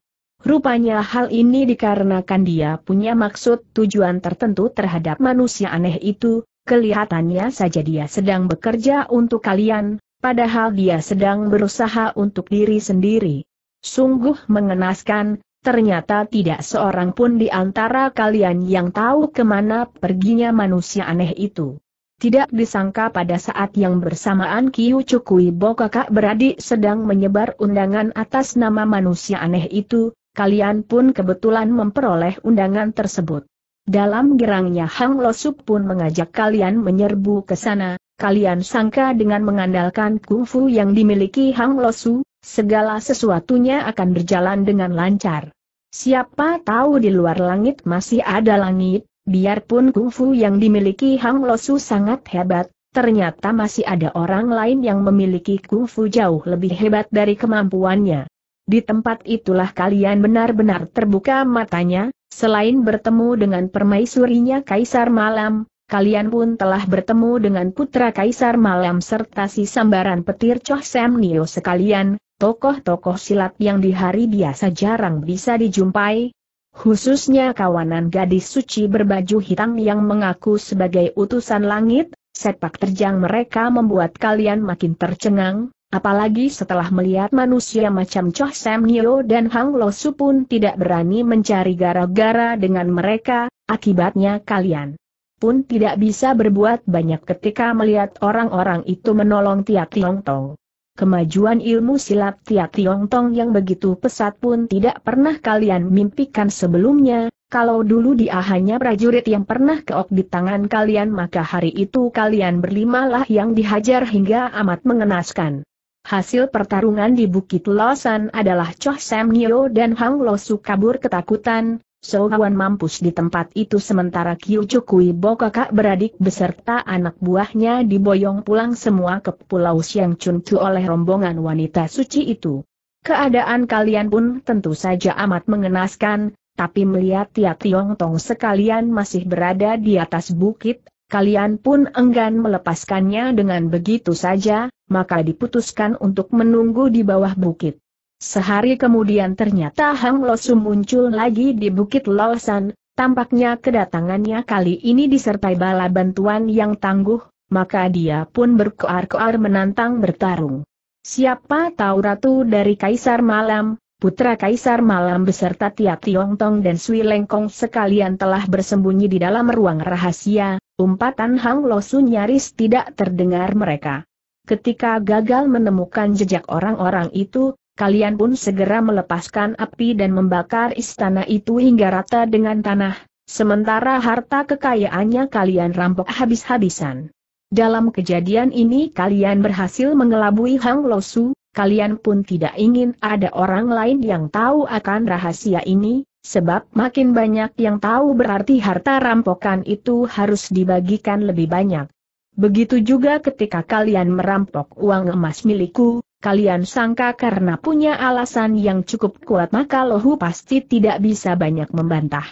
Rupanya hal ini dikarenakan dia punya maksud tujuan tertentu terhadap manusia aneh itu, Kelihatannya saja dia sedang bekerja untuk kalian, padahal dia sedang berusaha untuk diri sendiri. Sungguh mengenaskan, ternyata tidak seorang pun di antara kalian yang tahu ke mana perginya manusia aneh itu. Tidak disangka pada saat yang bersamaan Kiu Cukui Bo kakak beradik sedang menyebar undangan atas nama manusia aneh itu, kalian pun kebetulan memperoleh undangan tersebut. Dalam gerangnya Hang Losuk pun mengajak kalian menyerbu ke sana, kalian sangka dengan mengandalkan kungfu yang dimiliki Hang Losu, segala sesuatunya akan berjalan dengan lancar. Siapa tahu di luar langit masih ada langit, biarpun kungfu yang dimiliki Hang Losu sangat hebat, ternyata masih ada orang lain yang memiliki kungfu jauh lebih hebat dari kemampuannya. Di tempat itulah kalian benar-benar terbuka matanya, Selain bertemu dengan permaisurinya Kaisar Malam, kalian pun telah bertemu dengan putra Kaisar Malam serta si sambaran petir Choh Sam Nio sekalian, tokoh-tokoh silat yang di hari biasa jarang bisa dijumpai, khususnya kawanan gadis suci berbaju hitam yang mengaku sebagai utusan langit, sepak terjang mereka membuat kalian makin tercengang, apalagi setelah melihat manusia macam Choh Sam Nio dan Hang Lo Su pun tidak berani mencari gara-gara dengan mereka, akibatnya kalian pun tidak bisa berbuat banyak ketika melihat orang-orang itu menolong Tia Tiong Tong. Kemajuan ilmu silat Tia Tiong Tong yang begitu pesat pun tidak pernah kalian mimpikan sebelumnya, kalau dulu dia hanya prajurit yang pernah keok di tangan kalian maka hari itu kalian berlimalah yang dihajar hingga amat mengenaskan. Hasil pertarungan di Bukit Losan adalah Choh Sam Nio dan Hang Lo Su kabur ketakutan, Sohuan mampus di tempat itu sementara Kiu Cukui Bo kakak beradik beserta anak buahnya diboyong pulang semua ke Pulau Siang Chuncu oleh rombongan wanita suci itu. Keadaan kalian pun tentu saja amat mengenaskan, tapi melihat Tia Tiong Tong sekalian masih berada di atas bukit, kalian pun enggan melepaskannya dengan begitu saja, maka diputuskan untuk menunggu di bawah bukit. Sehari kemudian ternyata Hang Losu muncul lagi di Bukit Losan, tampaknya kedatangannya kali ini disertai bala bantuan yang tangguh, maka dia pun berkoar-koar menantang bertarung. Siapa tahu ratu dari Kaisar Malam, putra Kaisar Malam beserta Tia Tiong Tong dan Sui Lengkong sekalian telah bersembunyi di dalam ruang rahasia, umpatan Hang Losu nyaris tidak terdengar mereka. Ketika gagal menemukan jejak orang-orang itu, kalian pun segera melepaskan api dan membakar istana itu hingga rata dengan tanah, sementara harta kekayaannya kalian rampok habis-habisan. Dalam kejadian ini kalian berhasil mengelabui Hang Losu, kalian pun tidak ingin ada orang lain yang tahu akan rahasia ini, sebab makin banyak yang tahu berarti harta rampokan itu harus dibagikan lebih banyak. Begitu juga ketika kalian merampok uang emas milikku, kalian sangka karena punya alasan yang cukup kuat maka Lohu pasti tidak bisa banyak membantah.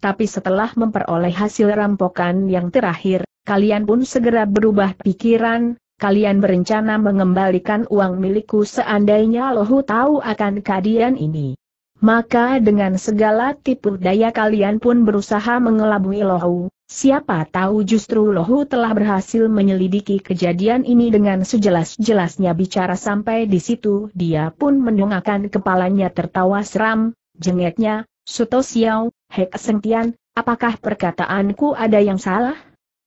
Tapi setelah memperoleh hasil rampokan yang terakhir, kalian pun segera berubah pikiran, kalian berencana mengembalikan uang milikku seandainya Lohu tahu akan keadaan ini. Maka dengan segala tipu daya kalian pun berusaha mengelabui Lohu, Siapa tahu justru Lohu telah berhasil menyelidiki kejadian ini dengan sejelas-jelasnya. Bicara sampai di situ dia pun mendongakkan kepalanya tertawa seram, jengetnya, Suto Xiao, Hek Sengtian, apakah perkataanku ada yang salah?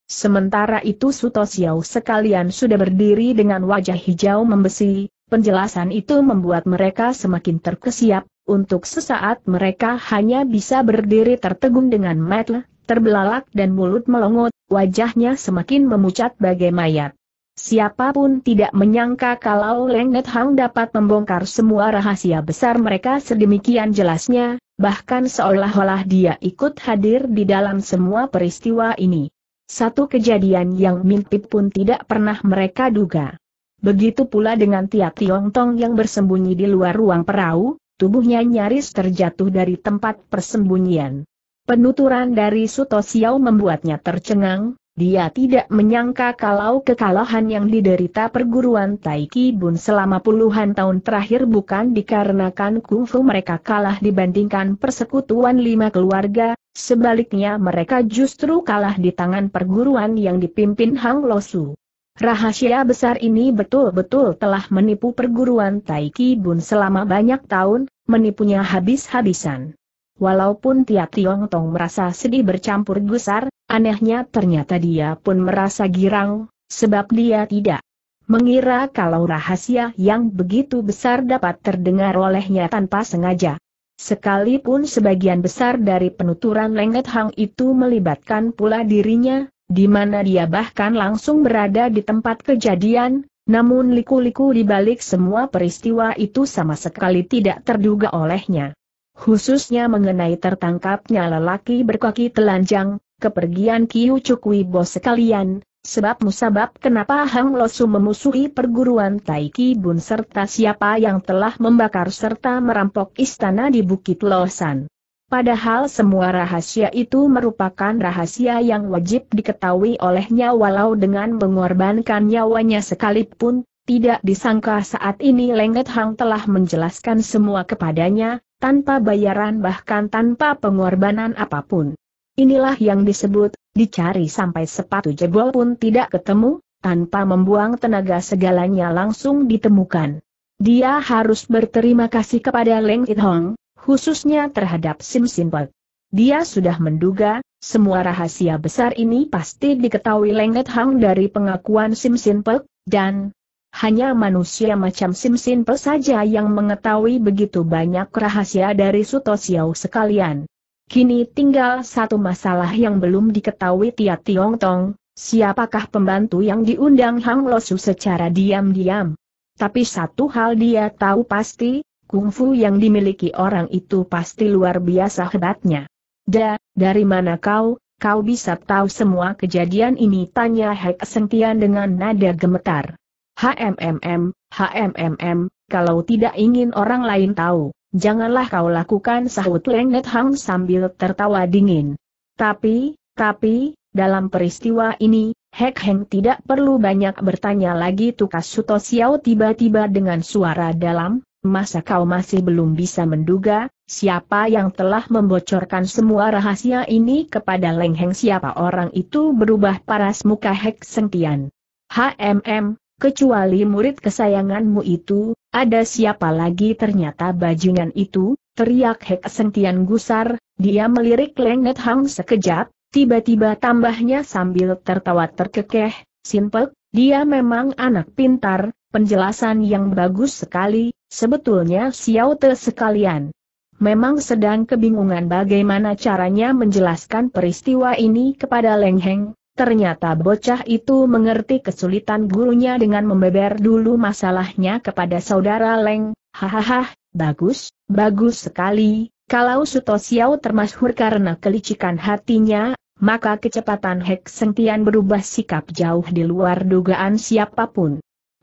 Sementara itu Suto Xiao sekalian sudah berdiri dengan wajah hijau membesi, penjelasan itu membuat mereka semakin terkesiap, untuk sesaat mereka hanya bisa berdiri tertegun dengan mata terbelalak dan mulut melongot, wajahnya semakin memucat bagai mayat. Siapa pun tidak menyangka kalau Lengget Hang dapat membongkar semua rahasia besar mereka sedemikian jelasnya, bahkan seolah-olah dia ikut hadir di dalam semua peristiwa ini. Satu kejadian yang mimpi pun tidak pernah mereka duga. Begitu pula dengan Tia Tiong Tong yang bersembunyi di luar ruang perahu, tubuhnya nyaris terjatuh dari tempat persembunyian. Penuturan dari Suto Xiao membuatnya tercengang, dia tidak menyangka kalau kekalahan yang diderita perguruan Taiki Bun selama puluhan tahun terakhir bukan dikarenakan kungfu mereka kalah dibandingkan persekutuan lima keluarga, sebaliknya mereka justru kalah di tangan perguruan yang dipimpin Hang Losu. Rahasia besar ini betul-betul telah menipu perguruan Taiki Bun selama banyak tahun, menipunya habis-habisan. Walaupun Tia Tiong Tong merasa sedih bercampur gusar, anehnya ternyata dia pun merasa girang, sebab dia tidak mengira kalau rahasia yang begitu besar dapat terdengar olehnya tanpa sengaja. Sekalipun sebagian besar dari penuturan Lengget Hang itu melibatkan pula dirinya, di mana dia bahkan langsung berada di tempat kejadian, namun liku-liku di balik semua peristiwa itu sama sekali tidak terduga olehnya khususnya mengenai tertangkapnya lelaki berkaki telanjang, kepergian Kiu Cukwi bos sekalian, sebab musabab kenapa Hang Losu memusuhi perguruan Taiki Bun serta siapa yang telah membakar serta merampok istana di Bukit Losan. Padahal semua rahasia itu merupakan rahasia yang wajib diketahui olehnya walau dengan mengorbankan nyawanya sekalipun, tidak disangka saat ini Lengget Hang telah menjelaskan semua kepadanya, tanpa bayaran bahkan tanpa pengorbanan apa pun. Inilah yang disebut, dicari sampai sepatu jebol pun tidak ketemu, tanpa membuang tenaga segalanya langsung ditemukan. Dia harus berterima kasih kepada Leng It Hong, khususnya terhadap Sim Sin Pek. Dia sudah menduga, semua rahasia besar ini pasti diketahui Leng It Hong dari pengakuan Sim Sin Pek, dan hanya manusia macam Sim Sin Pek saja yang mengetahui begitu banyak rahasia dari Suto Xiao sekalian. Kini tinggal satu masalah yang belum diketahui Tia Tiong Tong, siapakah pembantu yang diundang Hang Losu secara diam-diam. Tapi satu hal dia tahu pasti, kungfu yang dimiliki orang itu pasti luar biasa hebatnya. Da, dari mana kau, kau bisa tahu semua kejadian ini? Tanya Hek Sentian dengan nada gemetar. HMMM, HMMM, kalau tidak ingin orang lain tahu, Janganlah kau lakukan sahut Lengnet Hang sambil tertawa dingin. Tapi, tapi, dalam peristiwa ini, Hek Heng tidak perlu banyak bertanya lagi tukas Suto Xiao tiba-tiba dengan suara dalam, masa kau masih belum bisa menduga, siapa yang telah membocorkan semua rahasia ini kepada Leng Heng siapa orang itu berubah paras muka Hek Sengtian. HMM, kecuali murid kesayanganmu itu, ada siapa lagi ternyata bajingan itu, teriak Hek Sentian gusar, dia melirik Lenget Hang sekejap, tiba-tiba tambahnya sambil tertawa terkekeh, Sinpek, dia memang anak pintar, penjelasan yang bagus sekali, sebetulnya Xiao Te sekalian. Memang sedang kebingungan bagaimana caranya menjelaskan peristiwa ini kepada Leng Heng, Ternyata bocah itu mengerti kesulitan gurunya dengan membeber dulu masalahnya kepada saudara Leng, hahaha, bagus, bagus sekali, kalau Suto Xiao termasyhur karena kelicikan hatinya, maka kecepatan Hek Sentian berubah sikap jauh di luar dugaan siapa pun.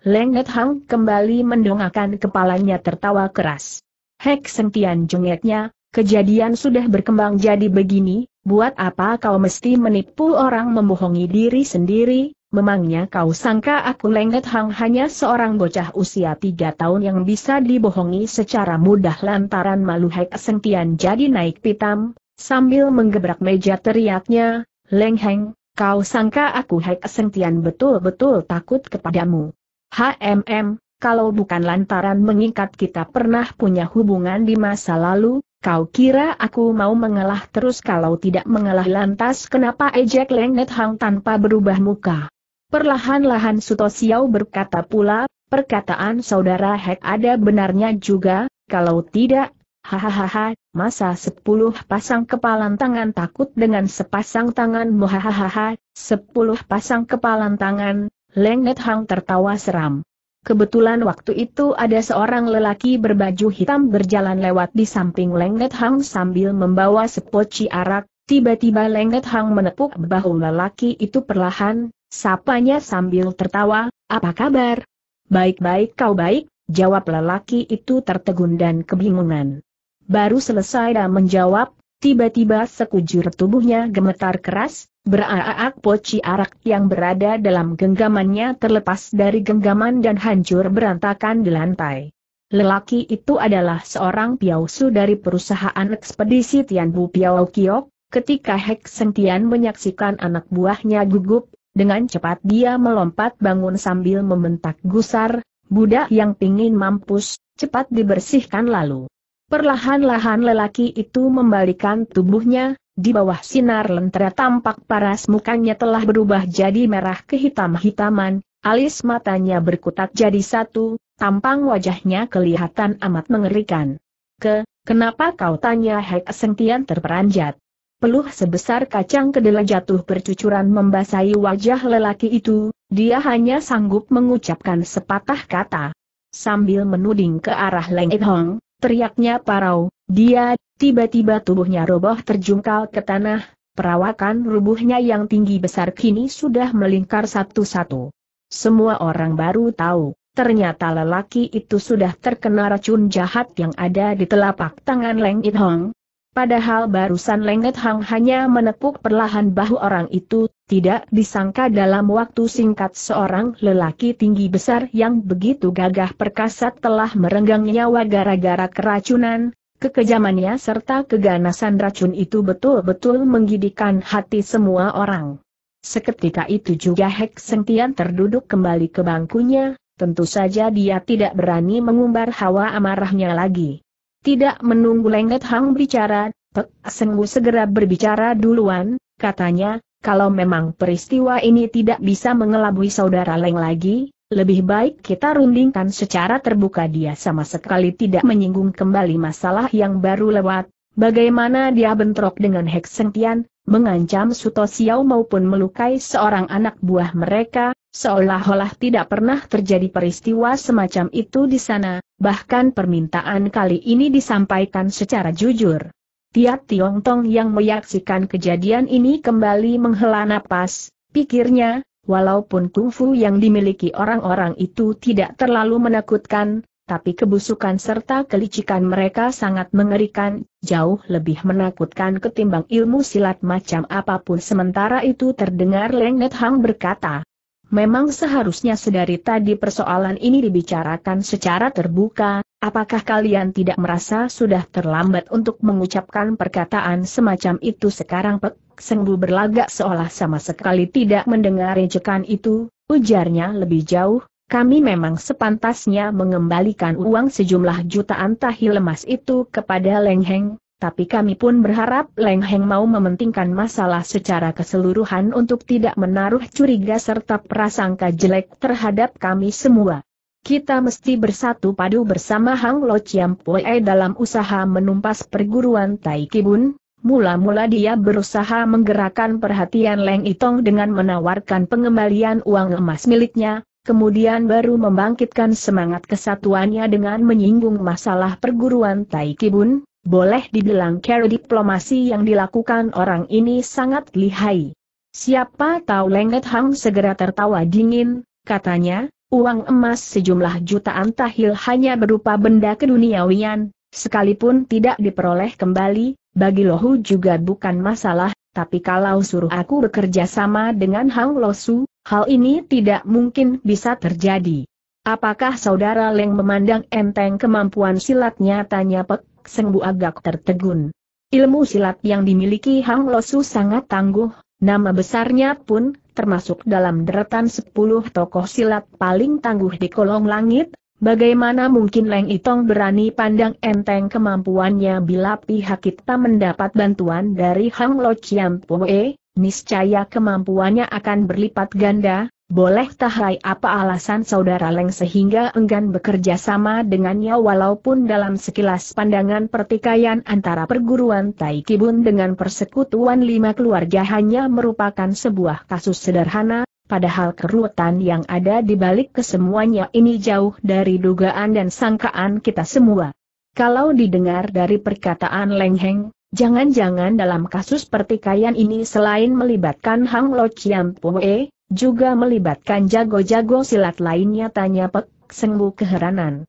Leng Net Hang kembali mendongakkan kepalanya tertawa keras. Hek Sentian jengeknya, kejadian sudah berkembang jadi begini, Buat apa kau mesti menipu orang membohongi diri sendiri, memangnya kau sangka aku Lengget Hang hanya seorang bocah usia tiga tahun yang bisa dibohongi secara mudah lantaran malu Hek Sentian jadi naik pitam, sambil menggebrak meja teriaknya, Leng Heng, kau sangka aku Hek Sentian betul-betul takut kepadamu. HMM, kalau bukan lantaran mengikat kita pernah punya hubungan di masa lalu, Kau kira aku mau mengalah terus kalau tidak mengalah lantas kenapa ejek Lengnet Hang tanpa berubah muka? Perlahan-lahan Suto Xiao berkata pula, perkataan saudara Hek ada benarnya juga, kalau tidak, hahaha, masa sepuluh pasang kepalan tangan takut dengan sepasang tangan muhahaha, sepuluh pasang kepalan tangan, Lengnet Hang tertawa seram. Kebetulan waktu itu ada seorang lelaki berbaju hitam berjalan lewat di samping Lengnet Hang sambil membawa sepoci arak, tiba-tiba Lengnet Hang menepuk bahu lelaki itu perlahan, sapanya sambil tertawa, apa kabar? Baik-baik kau baik, jawab lelaki itu tertegun dan kebingungan. Baru selesai dan menjawab, tiba-tiba sekujur tubuhnya gemetar keras, Beraak poci arak yang berada dalam genggamannya terlepas dari genggaman dan hancur berantakan di lantai. Lelaki itu adalah seorang piausu dari perusahaan ekspedisi Tianbu Piao Kiok, ketika Hek Sentian menyaksikan anak buahnya gugup, dengan cepat dia melompat bangun sambil membentak gusar, budak yang pingin mampus, cepat dibersihkan lalu. Perlahan-lahan lelaki itu membalikan tubuhnya, di bawah sinar lentera tampak paras mukanya telah berubah jadi merah kehitam-hitaman, alis matanya berkutat jadi satu, tampang wajahnya kelihatan amat mengerikan. Ke, kenapa kau tanya Hek Sengtian terperanjat? Peluh sebesar kacang kedelai jatuh bercucuran membasahi wajah lelaki itu, dia hanya sanggup mengucapkan sepatah kata. Sambil menuding ke arah Leng Hong, teriaknya parau, dia, tiba-tiba tubuhnya roboh terjungkal ke tanah, perawakan rubuhnya yang tinggi besar kini sudah melingkar satu-satu. Semua orang baru tahu, ternyata lelaki itu sudah terkena racun jahat yang ada di telapak tangan Leng It Hong, Padahal barusan Lenget Hang hanya menepuk perlahan bahu orang itu, tidak disangka dalam waktu singkat seorang lelaki tinggi besar yang begitu gagah perkasa telah merenggang nyawa gara-gara keracunan, Kekejamannya serta keganasan racun itu betul-betul menggidikkan hati semua orang. Seketika itu juga Hek Sengtian terduduk kembali ke bangkunya, tentu saja dia tidak berani mengumbar hawa amarahnya lagi. Tidak menunggu Lengget Hang bicara, Pek Sengbu segera berbicara duluan, katanya, kalau memang peristiwa ini tidak bisa mengelabui saudara Leng lagi, lebih baik kita rundingkan secara terbuka. Dia sama sekali tidak menyinggung kembali masalah yang baru lewat, bagaimana dia bentrok dengan Hek Sengtian, mengancam Suto Xiao maupun melukai seorang anak buah mereka, seolah-olah tidak pernah terjadi peristiwa semacam itu di sana, bahkan permintaan kali ini disampaikan secara jujur. Tiat Tiong Tong yang menyaksikan kejadian ini kembali menghela napas, pikirnya, Walaupun kungfu yang dimiliki orang-orang itu tidak terlalu menakutkan, tapi kebusukan serta kelicikan mereka sangat mengerikan, jauh lebih menakutkan ketimbang ilmu silat macam apa pun sementara itu terdengar Lengnet Hang berkata. Memang seharusnya sedari tadi persoalan ini dibicarakan secara terbuka, apakah kalian tidak merasa sudah terlambat untuk mengucapkan perkataan semacam itu sekarang Pek? Sengbu berlagak seolah sama sekali tidak mendengar ejekan itu, ujarnya lebih jauh, kami memang sepantasnya mengembalikan uang sejumlah jutaan tahil emas itu kepada Leng Heng, tapi kami pun berharap Leng Heng mau mementingkan masalah secara keseluruhan untuk tidak menaruh curiga serta prasangka jelek terhadap kami semua. Kita mesti bersatu padu bersama Hang Lo Chiam Poe dalam usaha menumpas perguruan Tai Kibun, Mula-mula dia berusaha menggerakkan perhatian Leng Itong dengan menawarkan pengembalian uang emas miliknya, kemudian baru membangkitkan semangat kesatuannya dengan menyinggung masalah perguruan Tai Kibun, boleh dibilang cara diplomasi yang dilakukan orang ini sangat lihai. Siapa tahu Lenget Hang segera tertawa dingin, katanya, uang emas sejumlah jutaan tahil hanya berupa benda keduniawian, sekalipun tidak diperoleh kembali, bagi Lohu juga bukan masalah, tapi kalau suruh aku bekerja sama dengan Hang Losu, hal ini tidak mungkin bisa terjadi. Apakah saudara Leng memandang enteng kemampuan silatnya? Tanya Pek Sengbu agak tertegun. Ilmu silat yang dimiliki Hang Losu sangat tangguh, nama besarnya pun termasuk dalam deretan sepuluh tokoh silat paling tangguh di kolong langit, Bagaimana mungkin Leng Itong berani pandang enteng kemampuannya bila pihak kita mendapat bantuan dari Hang Lo Chiam Poe, niscaya kemampuannya akan berlipat ganda, boleh tahai apa alasan saudara Leng sehingga enggan bekerja sama dengannya walaupun dalam sekilas pandangan pertikaian antara perguruan Tai Kibun dengan persekutuan lima keluarga hanya merupakan sebuah kasus sederhana, padahal keruwetan yang ada di balik kesemuanya ini jauh dari dugaan dan sangkaan kita semua. Kalau didengar dari perkataan Leng Heng, jangan-jangan dalam kasus pertikaian ini selain melibatkan Hang Lo Chiam Poe, juga melibatkan jago-jago silat lainnya tanya Pek Sengbu keheranan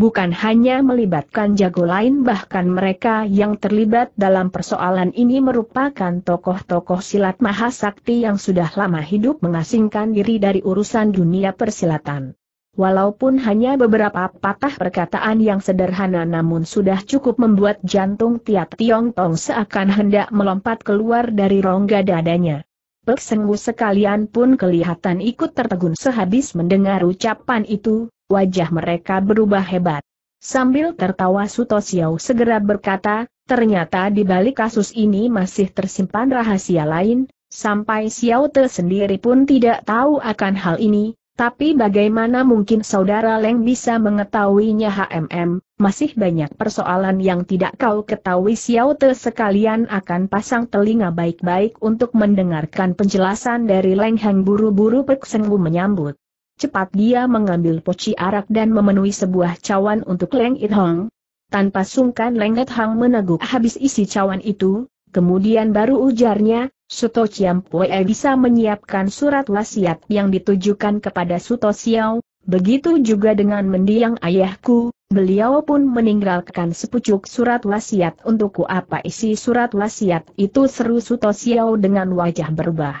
bukan hanya melibatkan jago lain bahkan mereka yang terlibat dalam persoalan ini merupakan tokoh-tokoh silat mahasakti yang sudah lama hidup mengasingkan diri dari urusan dunia persilatan. Walaupun hanya beberapa patah perkataan yang sederhana namun sudah cukup membuat jantung Tiat Tiong Tong seakan hendak melompat keluar dari rongga dadanya. Pek Sengbu sekalian pun kelihatan ikut tertegun sehabis mendengar ucapan itu, wajah mereka berubah hebat. Sambil tertawa Suto Xiao segera berkata, ternyata di balik kasus ini masih tersimpan rahasia lain, sampai Xiao Te sendiri pun tidak tahu akan hal ini, tapi bagaimana mungkin saudara Leng bisa mengetahuinya HMM, masih banyak persoalan yang tidak kau ketahui Xiao Te sekalian akan pasang telinga baik-baik untuk mendengarkan penjelasan dari Leng Heng buru-buru Pek menyambut. Cepat dia mengambil poci arak dan memenuhi sebuah cawan untuk Leng It Hong. Tanpa sungkan Leng It Hong meneguk habis isi cawan itu, kemudian baru ujarnya, Suto Chiam Pue bisa menyiapkan surat wasiat yang ditujukan kepada Suto Xiao, begitu juga dengan mendiang ayahku, beliau pun meninggalkan sepucuk surat wasiat untukku. Apa isi surat wasiat itu? Seru Suto Xiao dengan wajah berubah.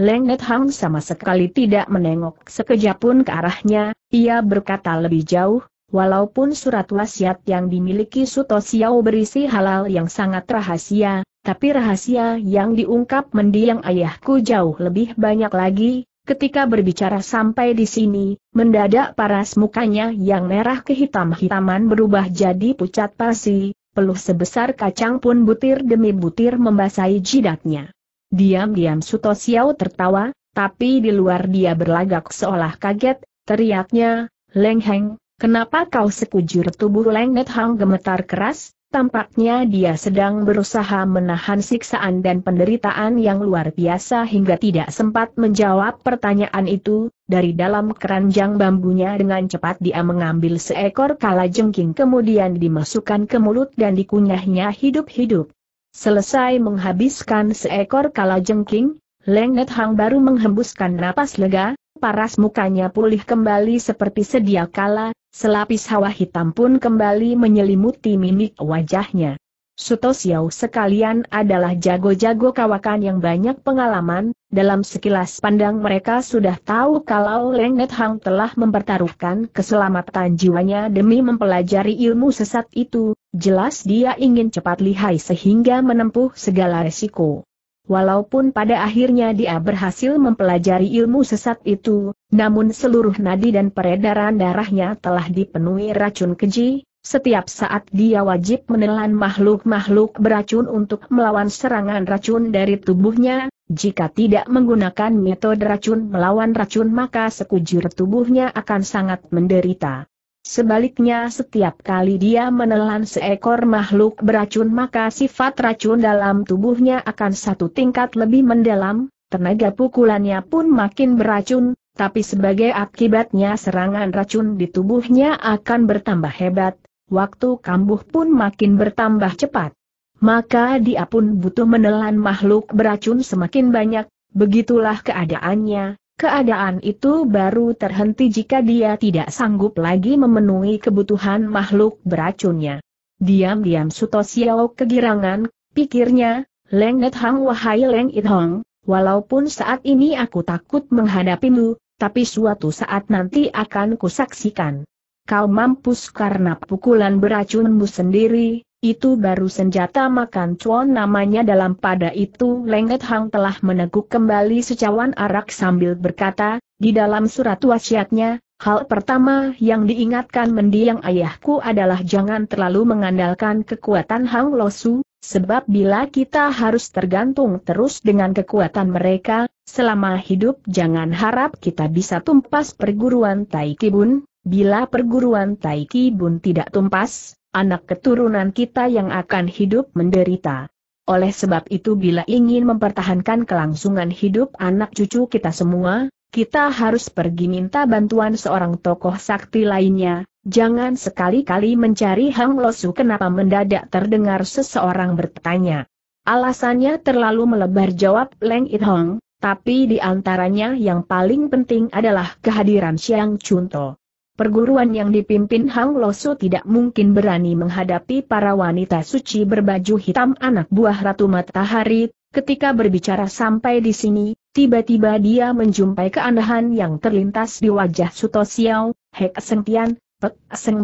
Leng Net Hang sama sekali tidak menengok. Sekejap pun ke arahnya, ia berkata lebih jauh, Walaupun surat wasiat yang dimiliki Suto Xiao berisi halal yang sangat rahasia, tapi rahasia yang diungkap mendiang ayahku jauh lebih banyak lagi, ketika berbicara sampai di sini, mendadak paras mukanya yang merah kehitam-hitaman berubah jadi pucat pasi, peluh sebesar kacang pun butir demi butir membasahi jidatnya. Diam-diam Suto Xiao tertawa, tapi di luar dia berlagak seolah kaget, teriaknya, Leng Heng, Kenapa kau sekujur tubuh Lengnet Hang gemetar keras? Tampaknya dia sedang berusaha menahan siksaan dan penderitaan yang luar biasa hingga tidak sempat menjawab pertanyaan itu. Dari dalam keranjang bambunya dengan cepat dia mengambil seekor kala jengking kemudian dimasukkan ke mulut dan dikunyahnya hidup-hidup. Selesai menghabiskan seekor kala jengking, Lengnet Hang baru menghembuskan napas lega, paras mukanya pulih kembali seperti sedia kala, Selapis hawa hitam pun kembali menyelimuti mimik wajahnya. Suto Xiao sekalian adalah jago-jago kawakan yang banyak pengalaman, dalam sekilas pandang mereka sudah tahu kalau Leng Net Hang telah mempertaruhkan keselamatan jiwanya demi mempelajari ilmu sesat itu, jelas dia ingin cepat lihai sehingga menempuh segala resiko. Walaupun pada akhirnya dia berhasil mempelajari ilmu sesat itu, namun seluruh nadi dan peredaran darahnya telah dipenuhi racun keji, setiap saat dia wajib menelan makhluk-makhluk beracun untuk melawan serangan racun dari tubuhnya, jika tidak menggunakan metode racun melawan racun maka sekujur tubuhnya akan sangat menderita. Sebaliknya setiap kali dia menelan seekor makhluk beracun maka sifat racun dalam tubuhnya akan satu tingkat lebih mendalam, tenaga pukulannya pun makin beracun, tapi sebagai akibatnya serangan racun di tubuhnya akan bertambah hebat, waktu kambuh pun makin bertambah cepat. Maka dia pun butuh menelan makhluk beracun semakin banyak, begitulah keadaannya, Keadaan itu baru terhenti jika dia tidak sanggup lagi memenuhi kebutuhan makhluk beracunnya. Diam-diam Suto Xiao kegirangan, pikirnya, Leng Net Hang wahai Leng It Hong, walaupun saat ini aku takut menghadapimu, tapi suatu saat nanti akan kusaksikan. Kau mampus karena pukulan beracunmu sendiri, itu baru senjata makan cuan namanya dalam pada itu Lengket Hang telah meneguk kembali secawan arak sambil berkata, di dalam surat wasiatnya, hal pertama yang diingatkan mendiang ayahku adalah jangan terlalu mengandalkan kekuatan Hang Losu, sebab bila kita harus tergantung terus dengan kekuatan mereka, selama hidup jangan harap kita bisa tumpas perguruan Tai Kibun, bila perguruan Tai Kibun tidak tumpas, anak keturunan kita yang akan hidup menderita. Oleh sebab itu bila ingin mempertahankan kelangsungan hidup anak cucu kita semua, kita harus pergi minta bantuan seorang tokoh sakti lainnya, jangan sekali-kali mencari Hang Losu kenapa mendadak terdengar seseorang bertanya. Alasannya terlalu melebar jawab Leng It Hong, tapi di antaranya yang paling penting adalah kehadiran Siang Chunto perguruan yang dipimpin Hang Losu tidak mungkin berani menghadapi para wanita suci berbaju hitam anak buah Ratu Matahari. Ketika berbicara sampai di sini, tiba-tiba dia menjumpai keanehan yang terlintas di wajah Suto Xiao, Hek Sengtian, Pek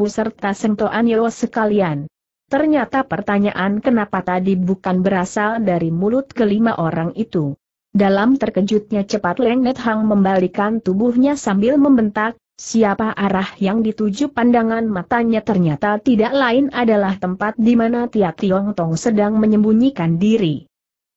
serta Sengto Anyo sekalian. Ternyata pertanyaan kenapa tadi bukan berasal dari mulut kelima orang itu. Dalam terkejutnya cepat Leng Net Hang membalikan tubuhnya sambil membentak, Siapa arah yang dituju pandangan matanya ternyata tidak lain adalah tempat di mana Tia Tiong Tong sedang menyembunyikan diri.